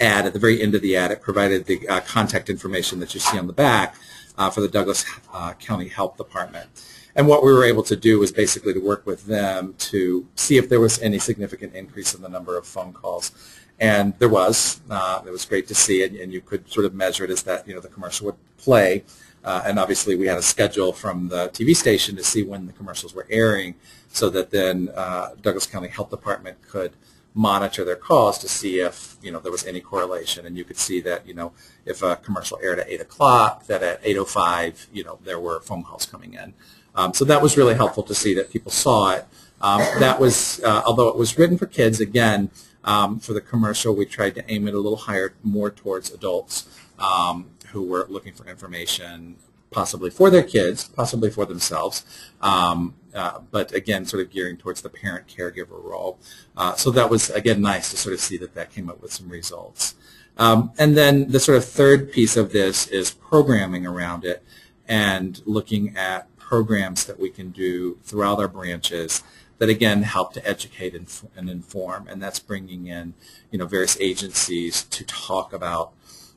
ad, at the very end of the ad, it provided the uh, contact information that you see on the back uh, for the Douglas uh, County Health Department. And what we were able to do was basically to work with them to see if there was any significant increase in the number of phone calls. And there was. Uh, it was great to see, and, and you could sort of measure it as that, you know, the commercial would play. Uh, and obviously we had a schedule from the TV station to see when the commercials were airing so that then uh, Douglas County Health Department could monitor their calls to see if, you know, there was any correlation. And you could see that, you know, if a commercial aired at 8 o'clock, that at 8.05, you know, there were phone calls coming in. Um, so that was really helpful to see that people saw it. Um, that was, uh, although it was written for kids, again, um, for the commercial, we tried to aim it a little higher, more towards adults um, who were looking for information, possibly for their kids, possibly for themselves, um, uh, but again, sort of gearing towards the parent caregiver role. Uh, so that was, again, nice to sort of see that that came up with some results. Um, and then the sort of third piece of this is programming around it and looking at programs that we can do throughout our branches that again help to educate and, and inform. And that's bringing in you know various agencies to talk about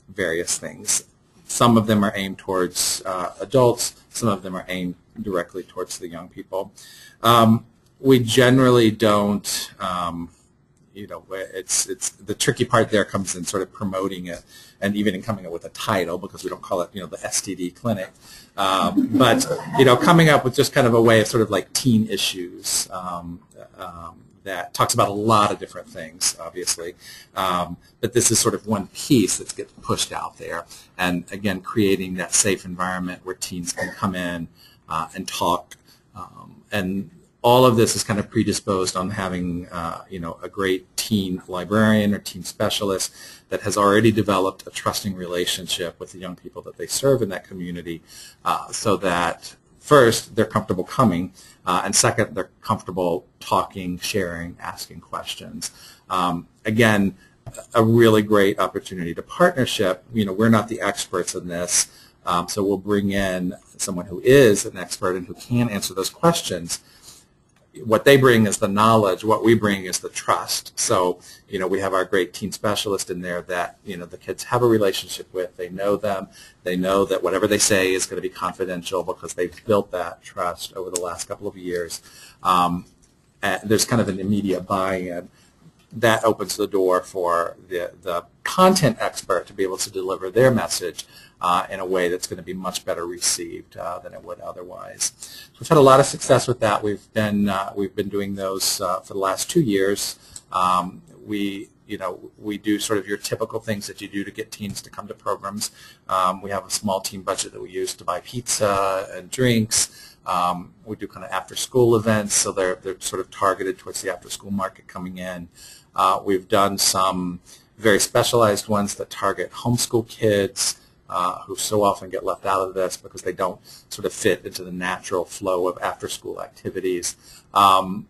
various things. Some of them are aimed towards uh, adults. Some of them are aimed directly towards the young people. Um, we generally don't um, you know, it's it's the tricky part there comes in sort of promoting it, and even in coming up with a title because we don't call it, you know, the STD clinic, um, but you know, coming up with just kind of a way of sort of like teen issues um, um, that talks about a lot of different things, obviously, um, but this is sort of one piece that's getting pushed out there, and again, creating that safe environment where teens can come in uh, and talk, um, and all of this is kind of predisposed on having, uh, you know, a great teen librarian or teen specialist that has already developed a trusting relationship with the young people that they serve in that community uh, so that first, they're comfortable coming, uh, and second, they're comfortable talking, sharing, asking questions. Um, again, a really great opportunity to partnership. You know, we're not the experts in this, um, so we'll bring in someone who is an expert and who can answer those questions what they bring is the knowledge. What we bring is the trust. So, you know, we have our great teen specialist in there that, you know, the kids have a relationship with. They know them. They know that whatever they say is going to be confidential because they've built that trust over the last couple of years. Um, there's kind of an immediate buy-in. That opens the door for the, the content expert to be able to deliver their message uh, in a way that's going to be much better received uh, than it would otherwise. So we've had a lot of success with that. We've been uh, we've been doing those uh, for the last two years. Um, we you know we do sort of your typical things that you do to get teens to come to programs. Um, we have a small team budget that we use to buy pizza and drinks. Um, we do kind of after-school events, so they're they're sort of targeted towards the after-school market coming in. Uh, we've done some very specialized ones that target homeschool kids uh, who so often get left out of this because they don't sort of fit into the natural flow of after-school activities. Um,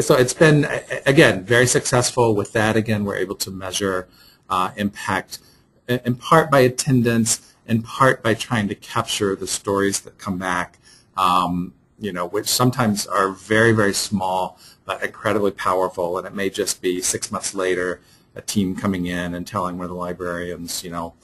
so it's been, again, very successful with that. Again, we're able to measure uh, impact in part by attendance, in part by trying to capture the stories that come back, um, you know, which sometimes are very, very small but incredibly powerful. And it may just be six months later, a team coming in and telling one of the librarians, you know,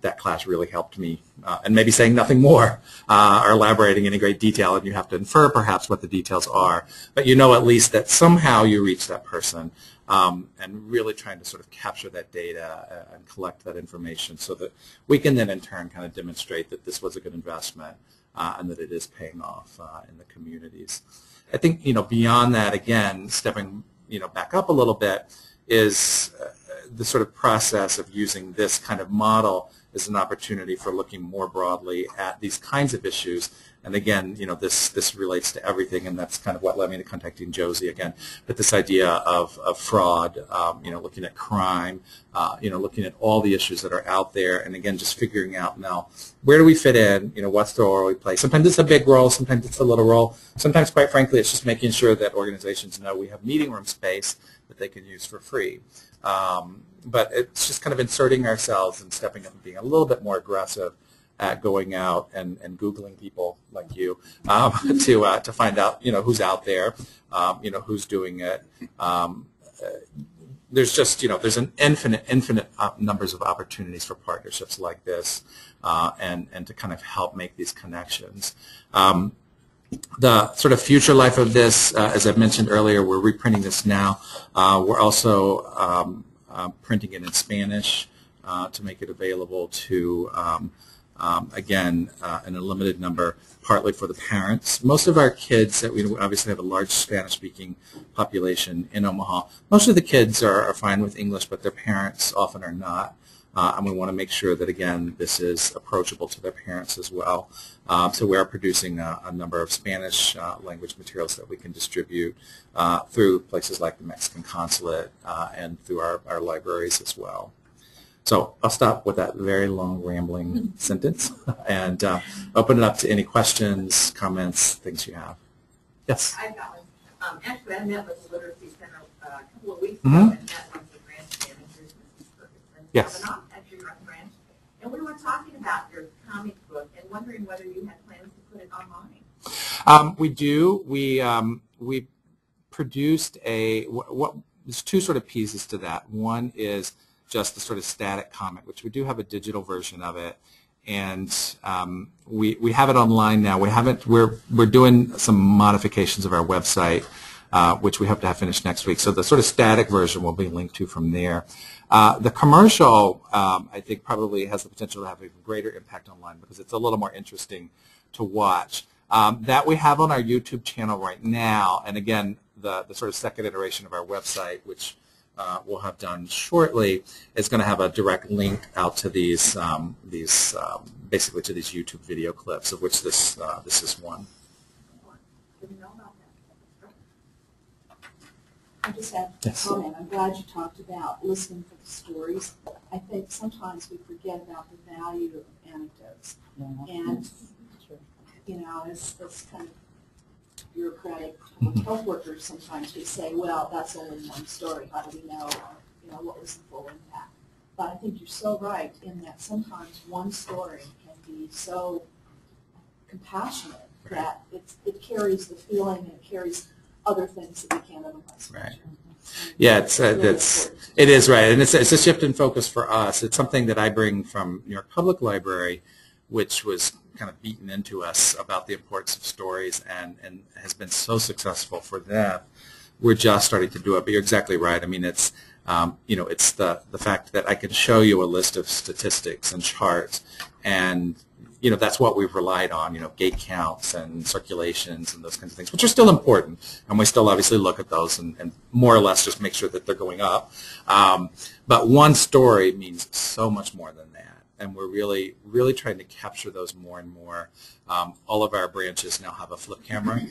that class really helped me. Uh, and maybe saying nothing more uh, or elaborating in any great detail, and you have to infer perhaps what the details are. But you know at least that somehow you reach that person um, and really trying to sort of capture that data uh, and collect that information so that we can then in turn kind of demonstrate that this was a good investment uh, and that it is paying off uh, in the communities. I think, you know, beyond that, again, stepping, you know, back up a little bit, is uh, the sort of process of using this kind of model is an opportunity for looking more broadly at these kinds of issues. And again, you know, this this relates to everything, and that's kind of what led me to contacting Josie again. But this idea of, of fraud, um, you know, looking at crime, uh, you know, looking at all the issues that are out there, and again, just figuring out now where do we fit in? You know, what's the role we play? Sometimes it's a big role, sometimes it's a little role. Sometimes, quite frankly, it's just making sure that organizations know we have meeting room space that they can use for free. Um, but it's just kind of inserting ourselves and stepping up and being a little bit more aggressive at going out and, and Googling people like you um, to, uh, to find out, you know, who's out there, um, you know, who's doing it. Um, uh, there's just, you know, there's an infinite, infinite uh, numbers of opportunities for partnerships like this uh, and, and to kind of help make these connections. Um, the sort of future life of this, uh, as I mentioned earlier, we're reprinting this now. Uh, we're also um, uh, printing it in Spanish uh, to make it available to, um, um, again, uh, in a limited number, partly for the parents. Most of our kids, that we obviously have a large Spanish-speaking population in Omaha, most of the kids are, are fine with English, but their parents often are not. Uh, and we want to make sure that, again, this is approachable to their parents as well. Um, so we are producing a, a number of Spanish uh, language materials that we can distribute uh, through places like the Mexican consulate uh, and through our, our libraries as well. So I'll stop with that very long rambling sentence and uh, open it up to any questions, comments, things you have. Yes? I've got one. Um, actually, I met with the Literacy Center uh, a couple of weeks Mhm. ago and met with the branch managers, Mrs. Ferguson, Yes. Kavanaugh at your branch. And we were talking about your comic book and wondering whether you had plans to put it online. Um, we do. We um, we produced a what, what. There's two sort of pieces to that. One is just the sort of static comic, which we do have a digital version of it, and um, we we have it online now. We haven't. We're we're doing some modifications of our website uh, which we hope to have finished next week. So the sort of static version will be linked to from there. Uh, the commercial, um, I think, probably has the potential to have even greater impact online because it's a little more interesting to watch. Um, that we have on our YouTube channel right now, and again, the, the sort of second iteration of our website, which uh, we'll have done shortly, is going to have a direct link out to these, um, these um, basically to these YouTube video clips, of which this, uh, this is one. Didn't know about that. I just have Yes. a comment. I'm glad you talked about listening for the stories. I think sometimes we forget about the value of anecdotes. And, you know, as, as kind of bureaucratic public health workers, sometimes we say, well, that's only one story. How do we know, you know, what was the full impact? But I think you're so right in that sometimes one story can be so compassionate that it's, it carries the feeling and it carries other things that we can't otherwise Right. measure. Yeah, it's, uh, that's, it is right, and it's, it's a shift in focus for us. It's something that I bring from New York Public Library, which was kind of beaten into us about the importance of stories and, and has been so successful for them. We're just starting to do it, but you're exactly right. I mean, it's, um, you know, it's the, the fact that I can show you a list of statistics and charts, and, you know, that's what we've relied on, you know, gate counts and circulations and those kinds of things, which are still important, and we still obviously look at those and, and more or less just make sure that they're going up. Um, but one story means so much more than that, and we're really, really trying to capture those more and more. Um, all of our branches now have a flip camera,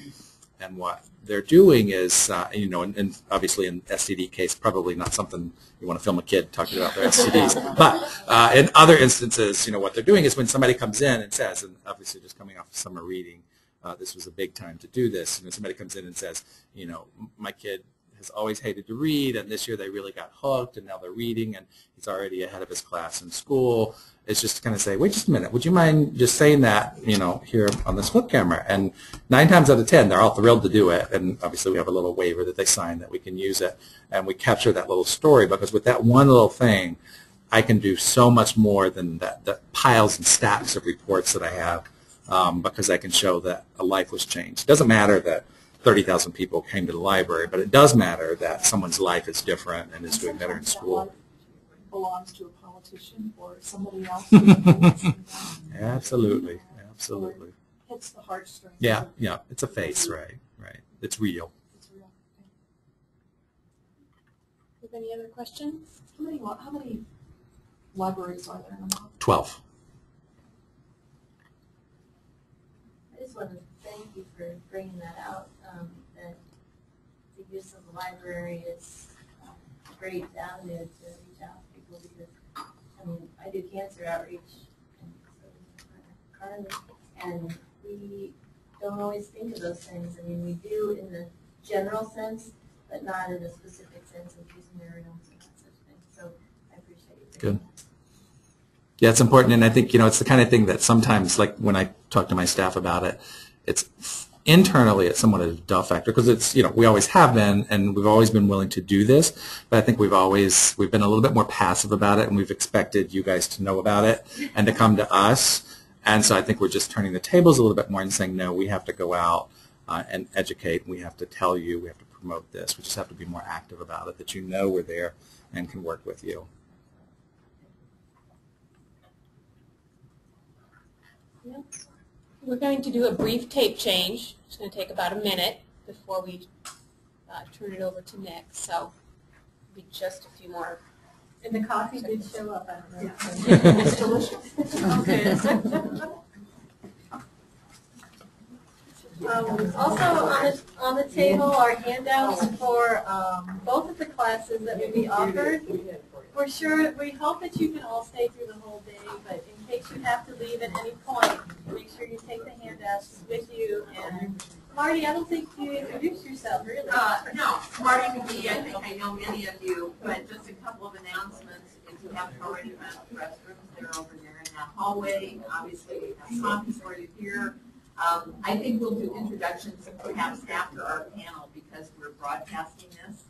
and what they're doing is, uh, you know, and, and obviously in STD case, probably not something you want to film a kid talking about their STDs. But uh, in other instances, you know, what they're doing is when somebody comes in and says, and obviously just coming off of summer reading, uh, this was a big time to do this. And when somebody comes in and says, you know, my kid has always hated to read, and this year they really got hooked, and now they're reading, and he's already ahead of his class in school. It's just to kind of say, wait just a minute, would you mind just saying that, you know, here on this flip camera? And nine times out of ten, they're all thrilled to do it. And obviously we have a little waiver that they sign that we can use it, and we capture that little story because with that one little thing, I can do so much more than that, the piles and stacks of reports that I have um, because I can show that a life was changed. It doesn't matter that 30,000 people came to the library, but it does matter that someone's life is different and is doing better in school. Belongs to a politician or somebody else. who believes in that. Absolutely, absolutely. Hits the heartstrings. Yeah, yeah, it's a face, right, right. It's real. It's real. Have any other questions? How many, how many libraries are there in Omaha? 12. I just want to thank you for bringing that out, that the use of the library is um, a great avenue to reach out to people because, I mean, I do cancer outreach and so and we don't always think of those things. I mean, we do in the general sense, but not in the specific sense of using urinals and that such thing. So I appreciate you. Good. Yeah, it's important, and I think, you know, it's the kind of thing that sometimes, like when I talk to my staff about it, it's internally it's somewhat of a duh factor because it's, you know, we always have been, and we've always been willing to do this, but I think we've always, we've been a little bit more passive about it, and we've expected you guys to know about it and to come to us, and so I think we're just turning the tables a little bit more and saying, no, we have to go out uh, and educate, we have to tell you, we have to promote this, we just have to be more active about it, that you know we're there and can work with you. We're going to do a brief tape change. It's going to take about a minute before we uh, turn it over to Nick. So be just a few more. And the coffee did show up, I don't know. It's delicious. Okay. Um, Also, on the, on the table are handouts for um, both of the classes that will be offered. We're sure, we hope that you can all stay through the whole day, but case you have to leave at any point, make sure you take the handouts with you. And Marty, I don't think you introduced yourself, really. Uh, no, Marty Magee, I think I know many of you, but just a couple of announcements. If you haven't already found the restrooms, they're over there in that hallway. Obviously, we have copies for you here. Um, I think we'll do introductions perhaps after our panel because we're broadcasting this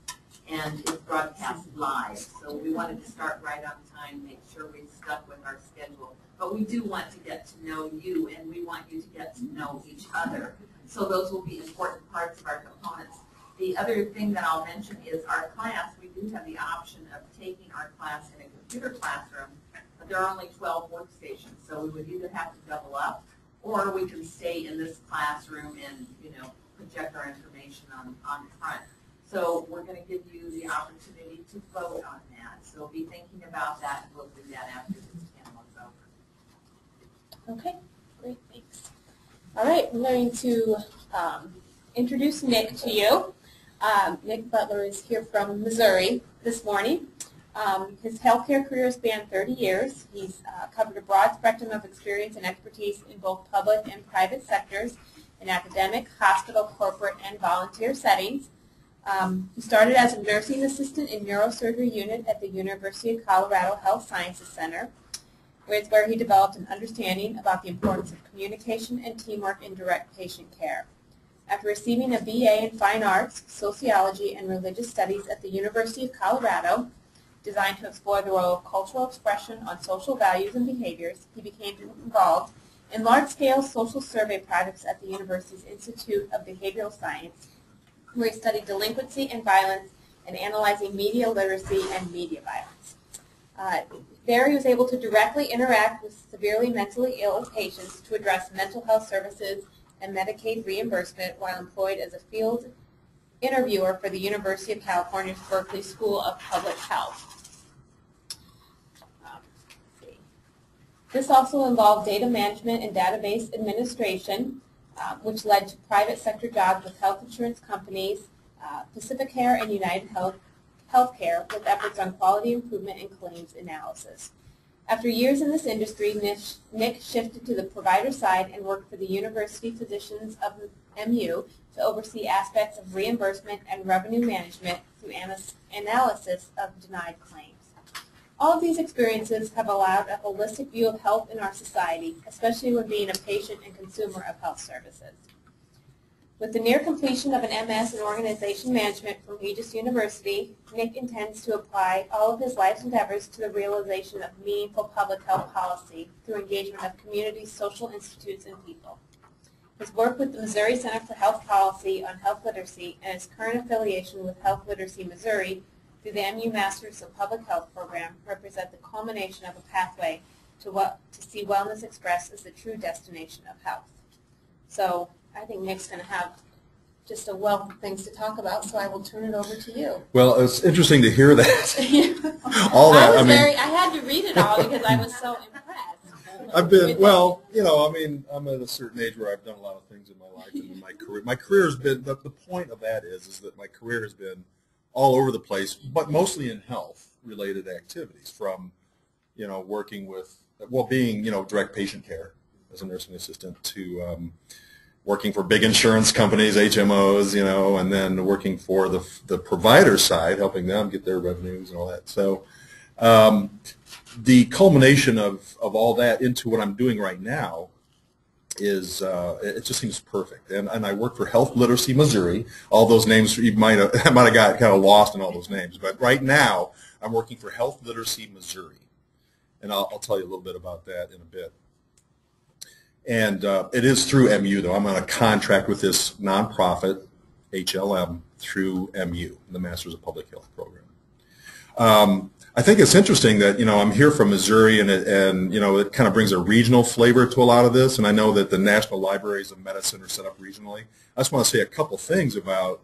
and it's broadcast live. So we wanted to start right on time, make sure we stuck with our schedule. But we do want to get to know you and we want you to get to know each other. So those will be important parts of our components. The other thing that I'll mention is our class, we do have the option of taking our class in a computer classroom, but there are only 12 workstations, so we would either have to double up, or we can stay in this classroom and, you know, project our information on, on the front. So we're going to give you the opportunity to vote on that, so be thinking about that, and we'll do that after over. Okay, great, thanks. All right, I'm going to um, introduce Nick to you. Um, Nick Butler is here from Missouri this morning. Um, his healthcare career spanned 30 years. He's uh, covered a broad spectrum of experience and expertise in both public and private sectors in academic, hospital, corporate, and volunteer settings. Um, he started as a nursing assistant in neurosurgery unit at the University of Colorado Health Sciences Center where where he developed an understanding about the importance of communication and teamwork in direct patient care. After receiving a BA in Fine Arts, Sociology, and Religious Studies at the University of Colorado, designed to explore the role of cultural expression on social values and behaviors, he became involved in large-scale social survey projects at the university's Institute of Behavioral Science, where he studied delinquency and violence and analyzing media literacy and media violence. Uh, there he was able to directly interact with severely mentally ill patients to address mental health services and Medicaid reimbursement while employed as a field interviewer for the University of California's Berkeley School of Public Health. Um. This also involved data management and database administration, uh, which led to private sector jobs with health insurance companies, uh, Pacificare and United Health Healthcare with efforts on quality improvement and claims analysis. After years in this industry, Nick shifted to the provider side and worked for the University Physicians of MU to oversee aspects of reimbursement and revenue management through analysis of denied claims. All of these experiences have allowed a holistic view of health in our society, especially when being a patient and consumer of health services. With the near completion of an MS in Organization Management from Regis University, Nick intends to apply all of his life's endeavors to the realization of meaningful public health policy through engagement of communities, social institutes, and people. His work with the Missouri Center for Health Policy on Health Literacy and his current affiliation with Health Literacy Missouri through the MU Masters of Public Health program represent the culmination of a pathway to, what, to see wellness expressed as the true destination of health. So I think Nick's going to have just a wealth of things to talk about, so I will turn it over to you. Well, it's interesting to hear that. all I that, was I mean, very, I had to read it all because I was so impressed. I've been well, you know, I mean, I'm at a certain age where I've done a lot of things in my life and in my career. My career has been the, the point of that is is that my career has been all over the place, but mostly in health related activities. From you know working with well, being you know direct patient care as a nursing assistant to um, working for big insurance companies, HMOs, you know, and then working for the the provider side, helping them get their revenues and all that. So. Um, the culmination of, of all that into what I'm doing right now is uh, it just seems perfect. And, and I work for Health Literacy Missouri. All those names you might have, might have got kind of lost in all those names, but right now I'm working for Health Literacy Missouri, and I'll, I'll tell you a little bit about that in a bit. And uh, it is through MU though. I'm on a contract with this nonprofit HLM through MU, the Masters of Public Health program. Um, I think it's interesting that you know I'm here from Missouri, and it, and you know it kind of brings a regional flavor to a lot of this. And I know that the National Libraries of Medicine are set up regionally. I just want to say a couple things about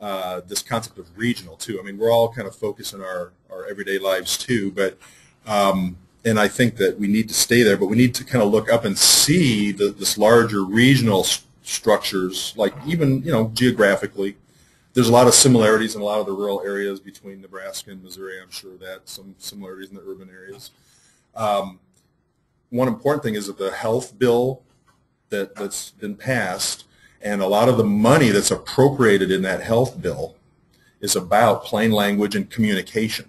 uh, this concept of regional too. I mean, we're all kind of focused on our our everyday lives too, but um, and I think that we need to stay there, but we need to kind of look up and see the, this larger regional st structures, like even you know geographically there's a lot of similarities in a lot of the rural areas between Nebraska and Missouri. I'm sure that some similarities in the urban areas. Um, one important thing is that the health bill that, that's been passed and a lot of the money that's appropriated in that health bill is about plain language and communication.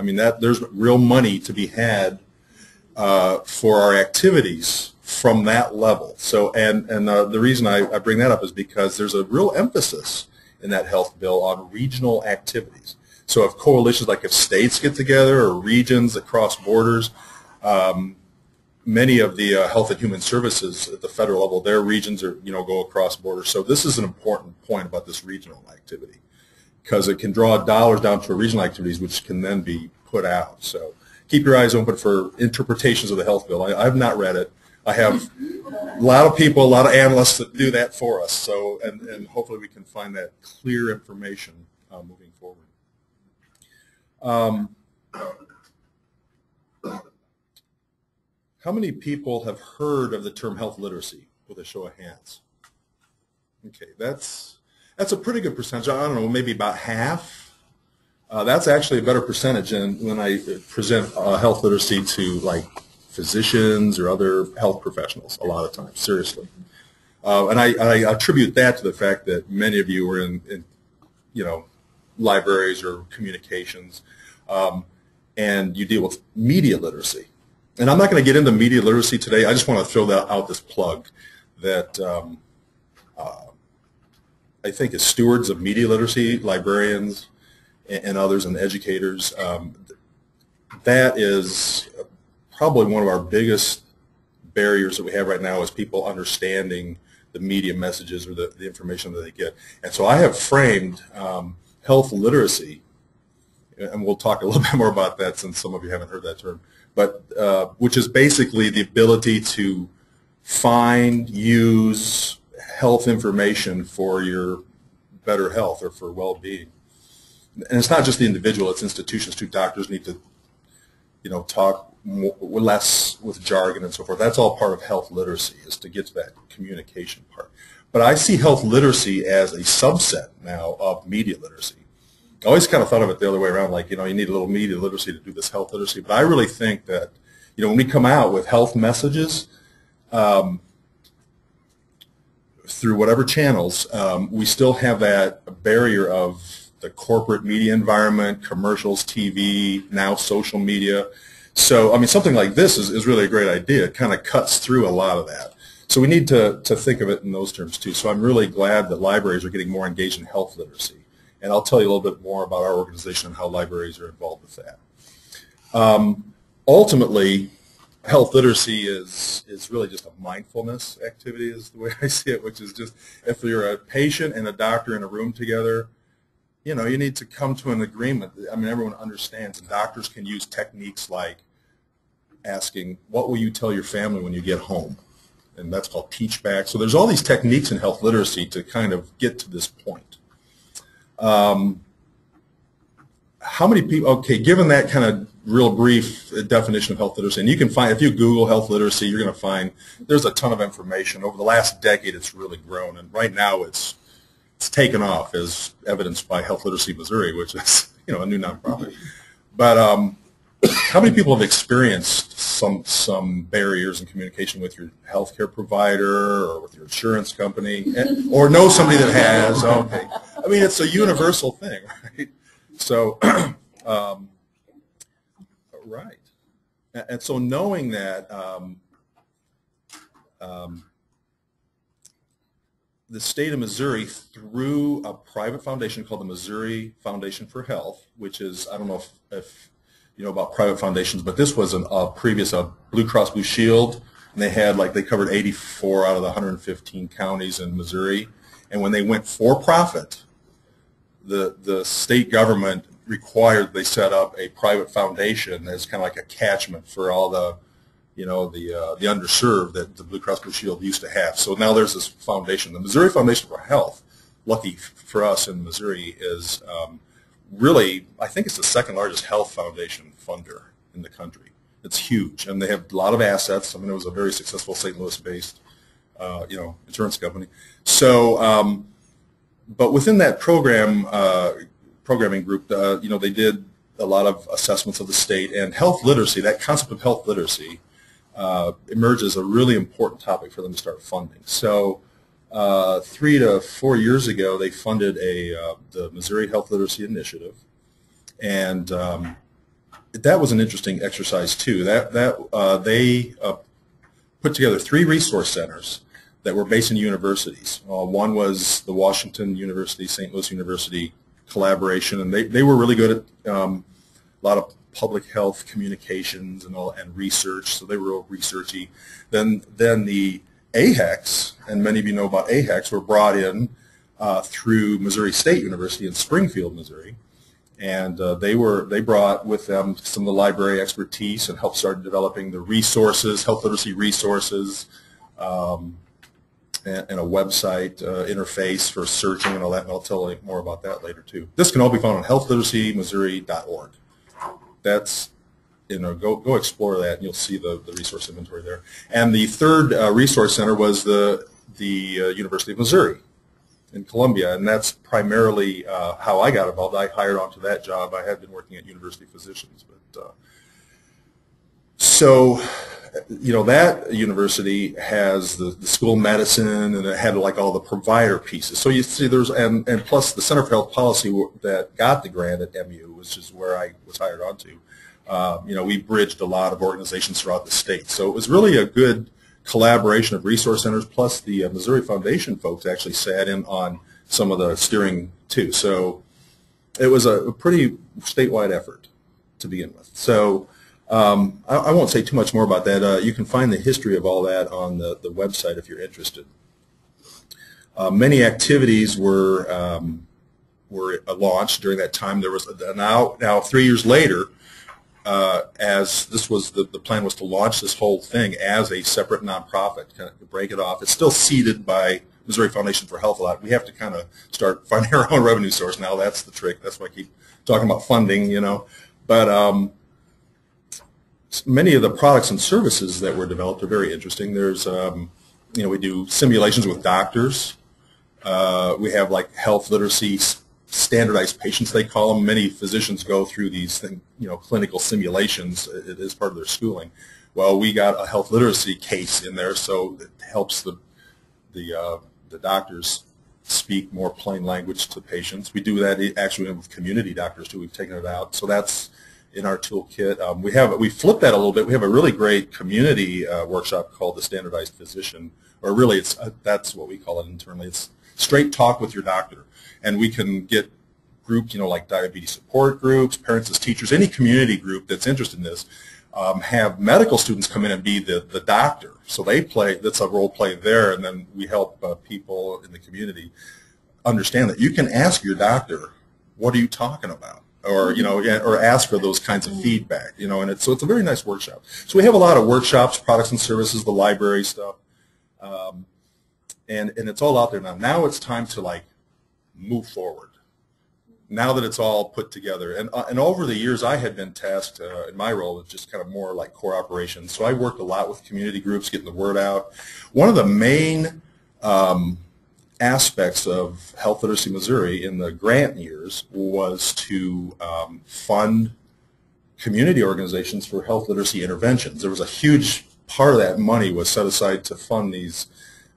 I mean, that there's real money to be had uh, for our activities from that level. So, and, and uh, the reason I, I bring that up is because there's a real emphasis in that health bill on regional activities. So if coalitions, like if states get together or regions that cross borders, um, many of the uh, health and human services at the federal level, their regions are, you know, go across borders. So this is an important point about this regional activity because it can draw dollars down to regional activities, which can then be put out. So keep your eyes open for interpretations of the health bill. I, I've not read it. I have a lot of people, a lot of analysts that do that for us. So, and, and hopefully we can find that clear information uh, moving forward. Um, how many people have heard of the term health literacy with a show of hands? Okay, that's that's a pretty good percentage. I don't know, maybe about half. Uh, that's actually a better percentage than when I present uh, health literacy to like physicians or other health professionals a lot of times, seriously. Uh, and I, I, attribute that to the fact that many of you are in, in you know, libraries or communications, um, and you deal with media literacy. And I'm not going to get into media literacy today. I just want to throw that out this plug that um, uh, I think as stewards of media literacy, librarians and, and others and educators, um, that is probably one of our biggest barriers that we have right now is people understanding the media messages or the, the information that they get. And so I have framed um, health literacy, and we'll talk a little bit more about that since some of you haven't heard that term, but uh, which is basically the ability to find, use health information for your better health or for well-being. And it's not just the individual, it's institutions too. Doctors need to, you know, talk more, less with jargon and so forth. That's all part of health literacy, is to get to that communication part. But I see health literacy as a subset now of media literacy. I always kind of thought of it the other way around, like, you know, you need a little media literacy to do this health literacy. But I really think that, you know, when we come out with health messages, um, through whatever channels, um, we still have that barrier of the corporate media environment, commercials, TV, now social media, so, I mean, something like this is, is really a great idea. It kind of cuts through a lot of that. So we need to, to think of it in those terms too. So I'm really glad that libraries are getting more engaged in health literacy. And I'll tell you a little bit more about our organization and how libraries are involved with that. Um, ultimately, health literacy is, is really just a mindfulness activity is the way I see it, which is just if you're a patient and a doctor in a room together, you know, you need to come to an agreement. I mean, everyone understands, and doctors can use techniques like asking, what will you tell your family when you get home? And that's called teach back. So there's all these techniques in health literacy to kind of get to this point. Um, how many people, okay, given that kind of real brief definition of health literacy, and you can find, if you Google health literacy, you're going to find there's a ton of information. Over the last decade, it's really grown, and right now it's it's taken off as evidenced by Health Literacy Missouri, which is you know a new nonprofit. But um, how many people have experienced some some barriers in communication with your healthcare provider or with your insurance company, and, or know somebody that has? Okay, I mean it's a universal thing, right? So, um, right, and so knowing that. Um, um, the state of Missouri through a private foundation called the Missouri Foundation for Health, which is, I don't know if, if you know about private foundations, but this was an, a previous a Blue Cross Blue Shield, and they had like, they covered 84 out of the 115 counties in Missouri. And when they went for profit, the, the state government required they set up a private foundation as kind of like a catchment for all the you know, the uh, the underserved that the Blue Cross Blue Shield used to have. So now there's this foundation. The Missouri Foundation for Health, lucky for us in Missouri, is um, really, I think it's the second largest health foundation funder in the country. It's huge, and they have a lot of assets. I mean, it was a very successful St. Louis-based, uh, you know, insurance company. So, um, but within that program, uh, programming group, uh, you know, they did a lot of assessments of the state and health literacy. That concept of health literacy uh, emerged as a really important topic for them to start funding. So uh, three to four years ago, they funded a uh, the Missouri Health Literacy Initiative, and um, that was an interesting exercise too. That that uh, they uh, put together three resource centers that were based in universities. Uh, one was the Washington University, St. Louis University collaboration, and they, they were really good at um, a lot of public health communications and all and research. So they were real researchy. Then then the AHECs, and many of you know about AHECs, were brought in uh, through Missouri State University in Springfield, Missouri, and uh, they were they brought with them some of the library expertise and helped start developing the resources, health literacy resources, um, and, and a website uh, interface for searching and all that. And I'll tell you more about that later too. This can all be found on healthliteracymissouri.org. That's you know, go go explore that, and you'll see the, the resource inventory there. And the third uh, resource center was the the uh, University of Missouri in Columbia, and that's primarily uh, how I got involved. I hired onto that job. I had been working at University Physicians, but uh, so you know that university has the, the school medicine, and it had like all the provider pieces. So you see, there's and and plus the Center for Health Policy that got the grant at MU, which is where I was hired onto. Uh, you know, we bridged a lot of organizations throughout the state. So it was really a good collaboration of resource centers, plus the uh, Missouri Foundation folks actually sat in on some of the steering too. So it was a pretty statewide effort to begin with. So um, I, I, won't say too much more about that. Uh, you can find the history of all that on the, the website if you're interested. Uh, many activities were um, were launched during that time. There was now now three years later uh, as this was the, the plan was to launch this whole thing as a separate nonprofit, kind of break it off. It's still seeded by Missouri Foundation for Health a lot. We have to kind of start finding our own revenue source now. That's the trick. That's why I keep talking about funding, you know. But um, many of the products and services that were developed are very interesting. There's, um, you know, we do simulations with doctors. Uh, we have like health literacy standardized patients, they call them. Many physicians go through these, thing, you know, clinical simulations as part of their schooling. Well, we got a health literacy case in there, so it helps the the uh, the doctors speak more plain language to patients. We do that actually with community doctors too. We've taken it out, so that's in our toolkit. Um, we have we flipped that a little bit. We have a really great community uh, workshop called the Standardized Physician, or really it's uh, that's what we call it internally. It's straight talk with your doctor and we can get groups, you know, like diabetes support groups, parents as teachers, any community group that's interested in this, um, have medical students come in and be the, the doctor. So they play, that's a role play there, and then we help uh, people in the community understand that you can ask your doctor, what are you talking about? Or, you know, or ask for those kinds of feedback, you know, and it's, so it's a very nice workshop. So we have a lot of workshops, products and services, the library stuff, um, and, and it's all out there now. Now it's time to like move forward. Now that it's all put together, and uh, and over the years, I had been tasked uh, in my role with just kind of more like core operations. So I worked a lot with community groups, getting the word out. One of the main um, aspects of Health Literacy Missouri in the grant years was to um, fund community organizations for health literacy interventions. There was a huge part of that money was set aside to fund these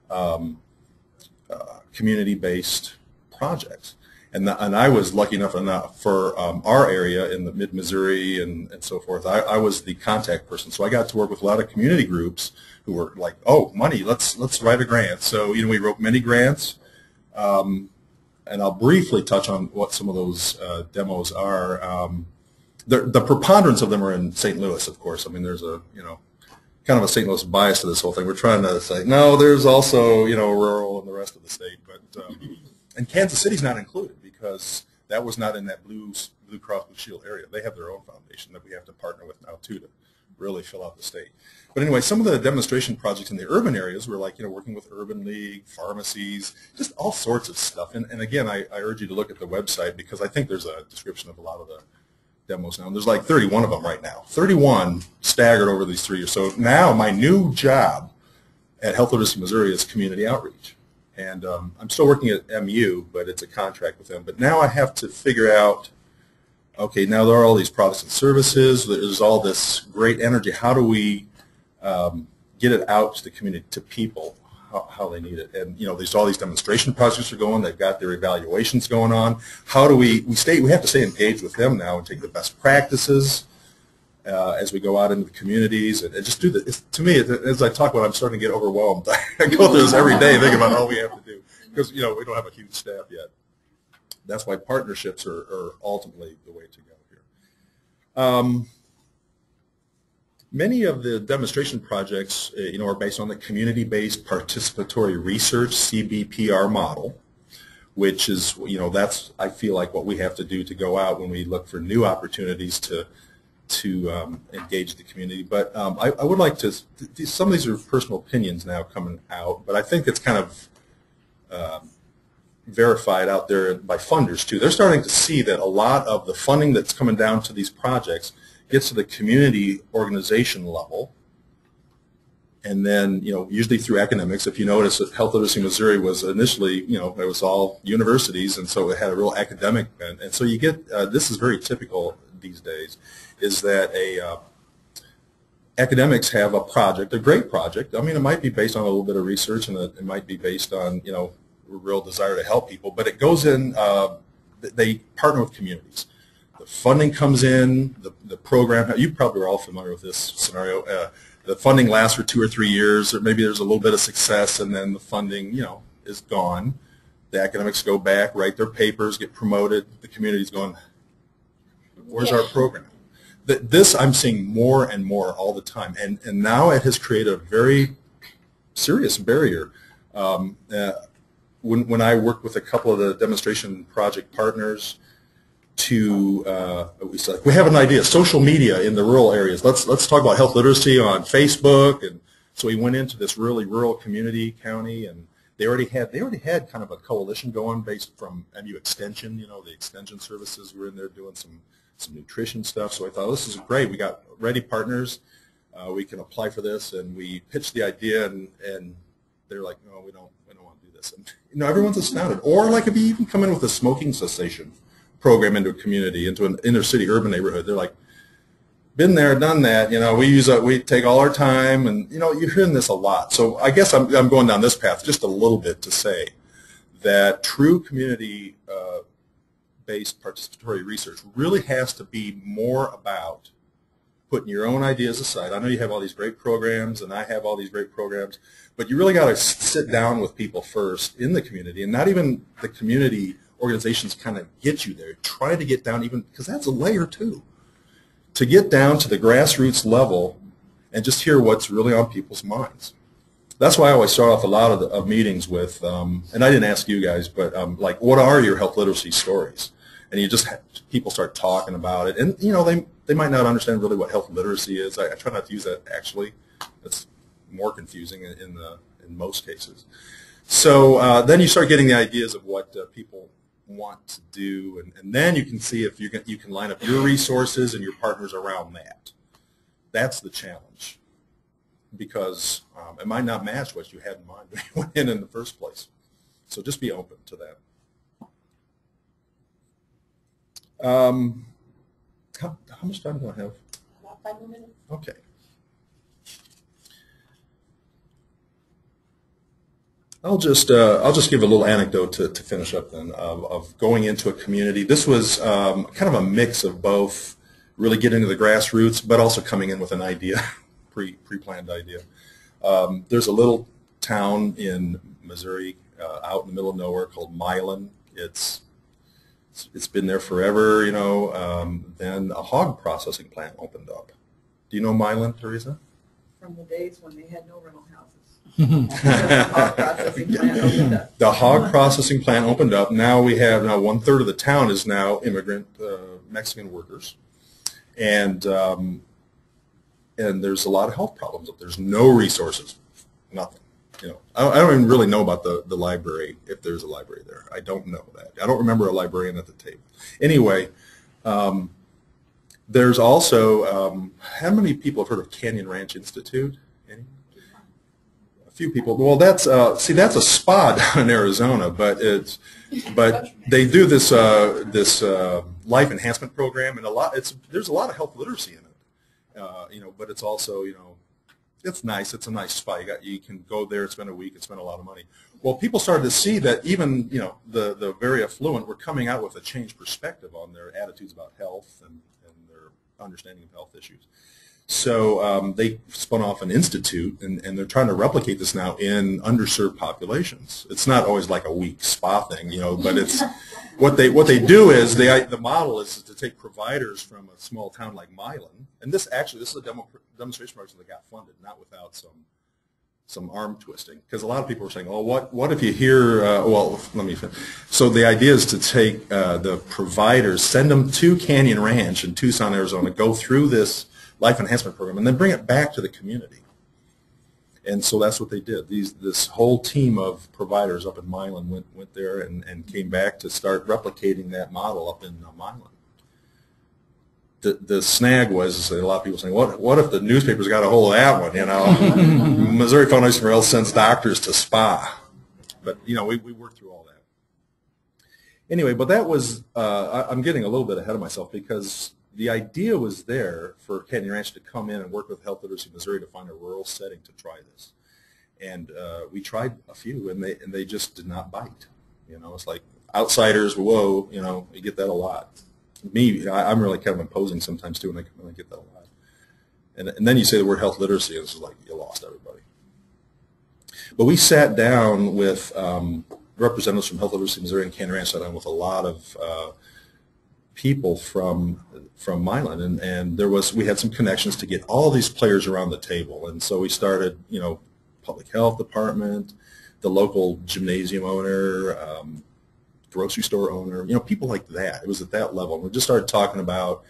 um, uh, community-based projects. And, the, and I was lucky enough enough for um, our area in the mid-Missouri and, and so forth. I, I was the contact person, so I got to work with a lot of community groups who were like, "Oh, money! Let's let's write a grant." So you know, we wrote many grants, um, and I'll briefly touch on what some of those uh, demos are. Um, the, the preponderance of them are in St. Louis, of course. I mean, there's a you know kind of a St. Louis bias to this whole thing. We're trying to say no, there's also you know rural and the rest of the state, but um, and Kansas City's not included because that was not in that Blue Blue Cross Blue Shield area. They have their own foundation that we have to partner with now too to really fill out the state. But anyway, some of the demonstration projects in the urban areas were like, you know, working with Urban League, pharmacies, just all sorts of stuff. And, and again, I, I urge you to look at the website because I think there's a description of a lot of the demos now. And there's like 31 of them right now. 31 staggered over these three years. So now my new job at Health Literacy Missouri is community outreach. And um, I'm still working at MU, but it's a contract with them. But now I have to figure out, okay, now there are all these products and services. There's all this great energy. How do we um, get it out to the community, to people, how, how, they need it? And you know, there's all these demonstration projects are going. They've got their evaluations going on. How do we we stay? We have to stay engaged with them now and take the best practices uh, as we go out into the communities and, and just do this. To me, as I talk about, it, I'm starting to get overwhelmed. I go through this every day thinking about all we have to do because you know we don't have a huge staff yet. That's why partnerships are, are ultimately the way to go here. Um, many of the demonstration projects, uh, you know, are based on the community-based participatory research (CBPR) model, which is, you know, that's I feel like what we have to do to go out when we look for new opportunities to to um, engage the community. But um, I, I would like to. th- Some of these are personal opinions now coming out, but I think it's kind of um, verified out there by funders too. They're starting to see that a lot of the funding that's coming down to these projects gets to the community organization level. And then, you know, usually through academics, if you notice that Health Literacy Missouri was initially, you know, it was all universities, and so it had a real academic bent. And so you get, uh, this is very typical these days, is that a, uh, academics have a project, a great project. I mean, it might be based on a little bit of research, and it might be based on, you know, real desire to help people, but it goes in, uh, they partner with communities. The funding comes in, the, the program, you probably are all familiar with this scenario. Uh, the funding lasts for two or three years, or maybe there's a little bit of success, and then the funding, you know, is gone. The academics go back, write their papers, get promoted. The community's going, where's our program? This I'm seeing more and more all the time, and, and now it has created a very serious barrier. Um, uh, when, when I worked with a couple of the demonstration project partners to, uh, we said, we have an idea, social media in the rural areas. Let's, let's talk about health literacy on Facebook. And so we went into this really rural community county and they already had, they already had kind of a coalition going based from MU Extension, you know, the extension services were in there doing some, some nutrition stuff. So I thought, this is great. We got ready partners. Uh, we can apply for this. And we pitched the idea and, and they're like, no, we don't, you know, everyone's astounded. Or like if you even come in with a smoking cessation program into a community, into an inner city urban neighborhood, they're like, been there, done that. You know, we use a, we take all our time, and you know, you're hearing this a lot. So I guess I'm, I'm going down this path just a little bit to say that true community uh, based participatory research really has to be more about putting your own ideas aside. I know you have all these great programs, and I have all these great programs, but you really got to sit down with people first in the community, and not even the community organizations kind of get you there. Try to get down even, because that's a layer too. To get down to the grassroots level and just hear what's really on people's minds. That's why I always start off a lot of, the, of meetings with, um, and I didn't ask you guys, but um, like, what are your health literacy stories? And you just have, people start talking about it, and you know they they might not understand really what health literacy is. I, I try not to use that actually. It's more confusing in, in the in most cases. So uh, then you start getting the ideas of what uh, people want to do, and, and then you can see if you can you can line up your resources and your partners around that. That's the challenge, because um, it might not match what you had in mind when you went in in the first place. So just be open to that. Um, how, much time do I have? About five more minutes. Okay. I'll just uh, I'll just give a little anecdote to, to finish up then of, of going into a community. This was um, kind of a mix of both, really getting to the grassroots, but also coming in with an idea, pre pre planned idea. Um, there's a little town in Missouri, uh, out in the middle of nowhere, called Milan. It's it's- it's been there forever, you know. Um, then a hog processing plant opened up. Do you know Milan, Teresa? From the days when they had no rental houses. Hog processing plant opened up. The hog processing plant opened up. Now we have now one third of the town is now immigrant uh, Mexican workers, and um, and there's a lot of health problems. There's no resources, nothing. You know, I don't, I don't even really know about the the library if there's a library there. I don't know that. I don't remember a librarian at the table. Anyway. Um, there's also, um, how many people have heard of Canyon Ranch Institute? Any? A few people. Well, that's uh, see, that's a spa down in Arizona, but it's but they do this uh, this uh, life enhancement program, and a lot. It's there's a lot of health literacy in it, uh, you know. But it's also you know, it's nice. It's a nice spa. You got you can go there, spend a week, and spend a lot of money. Well, people started to see that even you know the the very affluent were coming out with a changed perspective on their attitudes about health and, and their understanding of health issues. So um, they spun off an institute, and, and they're trying to replicate this now in underserved populations. It's not always like a weak spa thing, you know, but it's what they what they do is they the model is to take providers from a small town like Milan, and this actually this is a demo, demonstration project that got funded, not without some some arm twisting, because a lot of people were saying, "Oh, what what if you hear?" Uh, well, let me. Finish. So the idea is to take uh, the providers, send them to Canyon Ranch in Tucson, Arizona, go through this life enhancement program, and then bring it back to the community. And so that's what they did. These this whole team of providers up in Milan went went there and, and came back to start replicating that model up in uh, Milan. The, the snag was a lot of people saying, what what if the newspapers got a hold of that one? You know, Missouri Foundation for Health sends doctors to spa, but you know we, we worked through all that. Anyway, but that was uh, I, I'm getting a little bit ahead of myself because the idea was there for Canyon Ranch to come in and work with Health Literacy Missouri to find a rural setting to try this. And uh, we tried a few, and they and they just did not bite. You know, it's like outsiders. Whoa, you know, you get that a lot. Me, I, I'm really kind of imposing sometimes too, and I, and I get that a lot. And, and then you say the word health literacy, and it's like you lost everybody. But we sat down with um, representatives from Health Literacy Missouri and Canyon Ranch, sat down with a lot of uh, people from from Milan, and, and there was we had some connections to get all these players around the table, and so we started, you know, public health department, the local gymnasium owner, um, grocery store owner, you know, people like that. It was at that level. And we just started talking about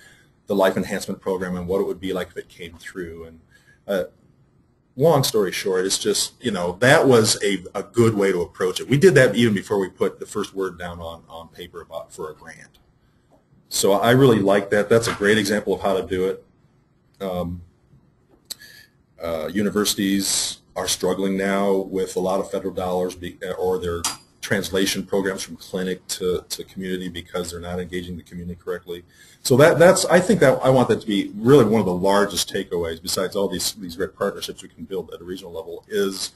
the life enhancement program and what it would be like if it came through. And uh, long story short, it's just, you know, that was a, a good way to approach it. We did that even before we put the first word down on, on paper about for a grant. So I really like that. That's a great example of how to do it. Um, uh, universities are struggling now with a lot of federal dollars be, or their translation programs from clinic to, to community because they're not engaging the community correctly. So that that's I think that I want that to be really one of the largest takeaways besides all these these great partnerships we can build at a regional level is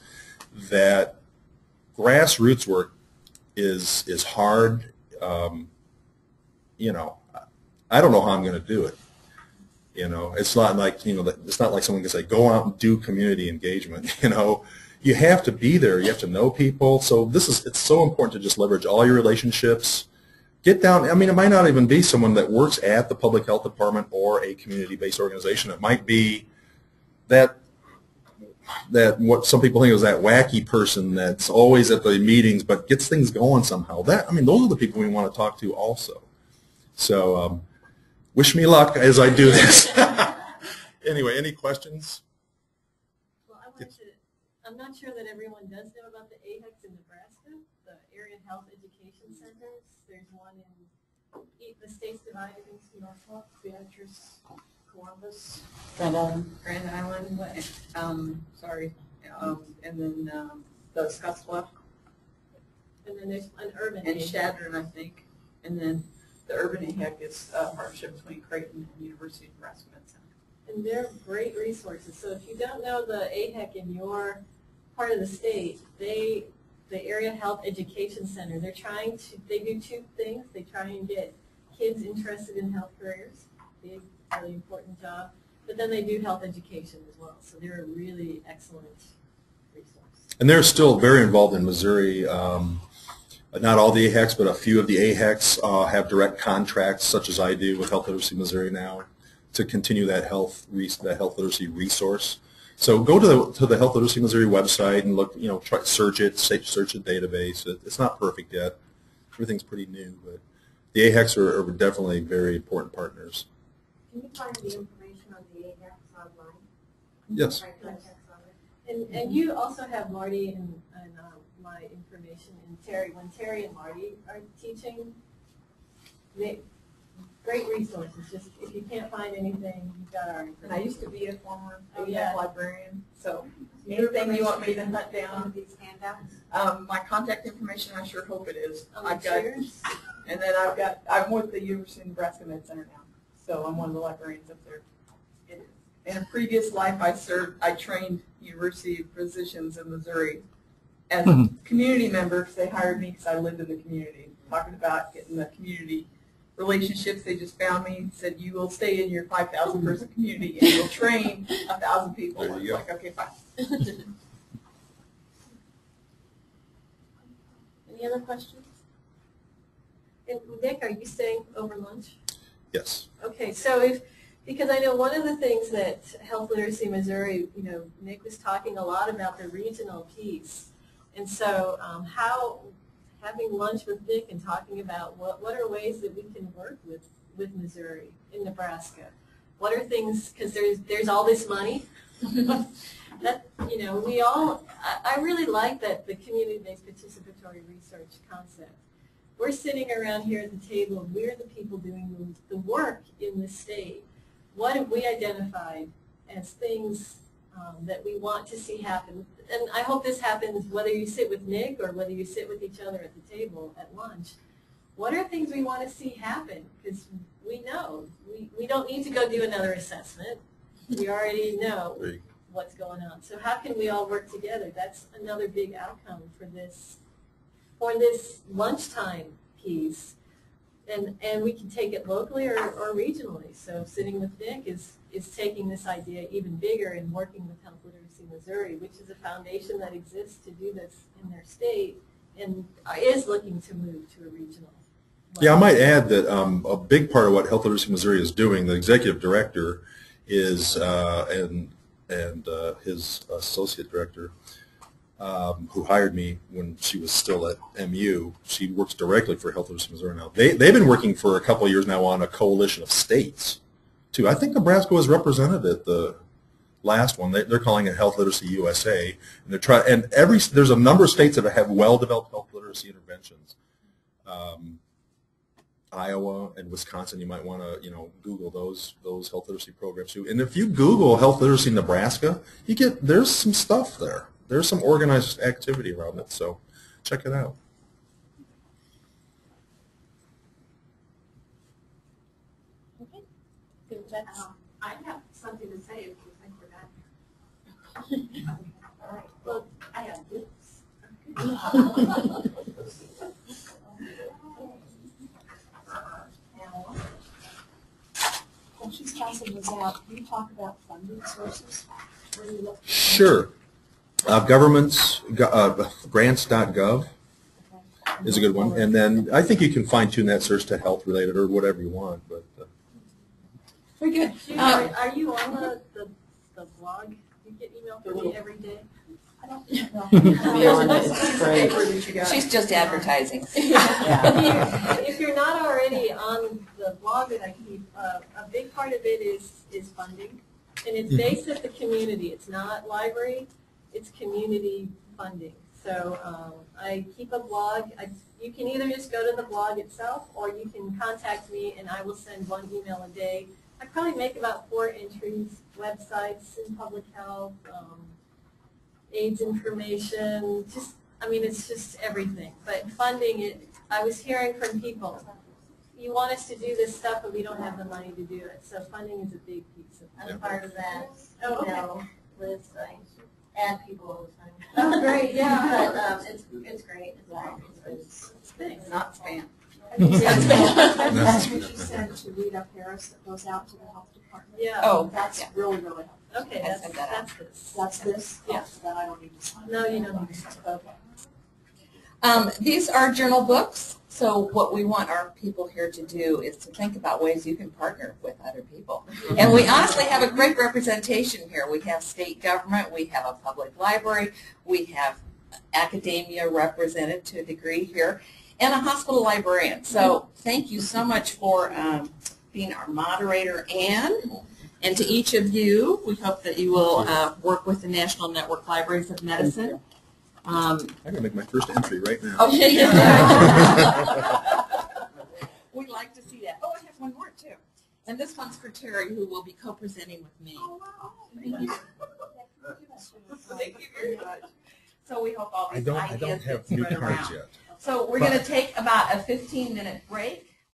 that grassroots work is is hard. Um, you know, I don't know how I'm going to do it. You know, it's not like you know, it's not like someone can say go out and do community engagement. You know, you have to be there. You have to know people. So this is it's so important to just leverage all your relationships. Get down. I mean, it might not even be someone that works at the public health department or a community-based organization. It might be that that what some people think is that wacky person that's always at the meetings but gets things going somehow. That I mean, those are the people we want to talk to also. So um, wish me luck as I do this. anyway, any questions? Well, I wanted to, I'm not sure that everyone does know about the AHECs in Nebraska, the Area Health Education Centers. There's one in, e- the state's divided into Norfolk, Beatrice, Columbus, Grand Island. Grand Island, um, sorry, um, and then, um, the Scottsbluff and then there's an urban and AHEC. Chadron, I think. And then the Urban AHEC is a partnership between Creighton and University of Nebraska Med Center. And they're great resources. So if you don't know the AHEC in your part of the state, they, the Area Health Education Center, they're trying to, they do two things. They try and get kids interested in health careers, big, really important job. But then they do health education as well. So they're a really excellent resource. And they're still very involved in Missouri. Um, not all the AHECs, but a few of the AHECs uh, have direct contracts, such as I do with Health Literacy Missouri now, to continue that health that health literacy resource. So go to the to the Health Literacy Missouri website and look, you know, try search it, search the database. It, it's not perfect yet. Everything's pretty new, but the AHECs are, are definitely very important partners. Can you find the information on the AHECs online? Yes. Find contacts on it? And, and you also have Marty and, and um, my information and Terry. When Terry and Marty are teaching, they, great resources. Just if you can't find anything, you've got our And. I used to be a former Oh, yeah. librarian, so anything you want me to hunt down, These handouts? um, my contact information, I sure hope it is. The I've got, and then I've got, I'm with the University of Nebraska Med Center now, so I'm one of the librarians up there. In a previous life, I served, I trained university physicians in Missouri. As a community member, 'cause they hired me because I lived in the community, talking about getting the community relationships. They just found me, and said, you will stay in your 5,000 person hmm. community and you'll train a thousand people. There I was you go. like, okay, fine. Any other questions? And Nick, are you staying over lunch? Yes. Okay, so if, because I know one of the things that Health Literacy Missouri, you know, Nick was talking a lot about the regional piece. And so um, how, having lunch with Nick and talking about what, what are ways that we can work with, with Missouri in Nebraska? What are things, because there's, there's all this money. That, you know, we all, I, I really like that, the community-based participatory research concept. We're sitting around here at the table, we're the people doing the, the work in the state. What have we identified as things um, that we want to see happen? And I hope this happens whether you sit with Nick or whether you sit with each other at the table at lunch. What are things we want to see happen? Because we know, we, we don't need to go do another assessment. We already know what's going on. So how can we all work together? That's another big outcome for this, for this lunchtime piece. And, and we can take it locally or, or regionally. So sitting with Nick is, is taking this idea even bigger and working with Health Literacy Missouri, which is a foundation that exists to do this in their state and is looking to move to a regional. Yeah, I might add that um, a big part of what Health Literacy Missouri is doing, the executive director is, uh, and, and uh, his associate director, um, who hired me when she was still at MU, she works directly for Health Literacy Missouri now. They, they've been working for a couple years now on a coalition of states, too. I think Nebraska was represented at the last one. They, they're calling it Health Literacy USA, and they're trying. And every there's a number of states that have well-developed health literacy interventions. Um, Iowa and Wisconsin, you might want to, you know, Google those those health literacy programs too. And if you Google health literacy Nebraska, you get there's some stuff there. There's some organized activity around it. So check it out. Good, that's- Um, I have something to say if you think we're done. All right, well, I have this. While she's passing this out, can you talk about funding sources? Where do you look? Sure. Uh, governments, go- uh, grants.gov is a good one. And then I think you can fine tune that search to health related or whatever you want. But uh, Very good. Judy, Um, are, are you on the, the, the blog? You get email from me every day? Be on it, it's great. Paper that you got. She's just advertising. Yeah. If you- If you're not already on the blog that I keep, uh, a big part of it is, is funding. And it's based at the community. It's not library, it's community funding. So um, I keep a blog. I- You can either just go to the blog itself, or you can contact me and I will send one email a day. I probably make about four entries, websites in public health, um, AIDS information, just, I mean, it's just everything. But funding, it, I was hearing from people, you want us to do this stuff, but we don't have the money to do it. So funding is a big piece of it. I'm part of that, Oh, okay. you know, Liz, I add people all the time. Oh, great, yeah. But, um, it's, it's great, it's great. It's- Thanks. Not spam. That's what you said to Rita Paris that goes out to the health department. Yeah. Oh, That's yeah. really, really helpful. Okay, I that's, that that's this. That's this? Yeah. So Then I don't need to sign. No, you don't need to. Okay. Um, these are journal books, so what we want our people here to do is to think about ways you can partner with other people. And we honestly have a great representation here. We have state government, we have a public library, we have academia represented to a degree here, and a hospital librarian. So thank you so much for um, being our moderator, Anne. And to each of you, we hope that you will uh, work with the National Network Libraries of Medicine. Um, I'm gonna make my first entry right now. Okay. yeah. We'd like to see that. Oh, I have one more too. And this one's for Terry, who will be co-presenting with me. Thank you. Thank you very much. So we hope all I these don't. I ideas don't have new spread cards around. yet. So we're going to take about a 15-minute break,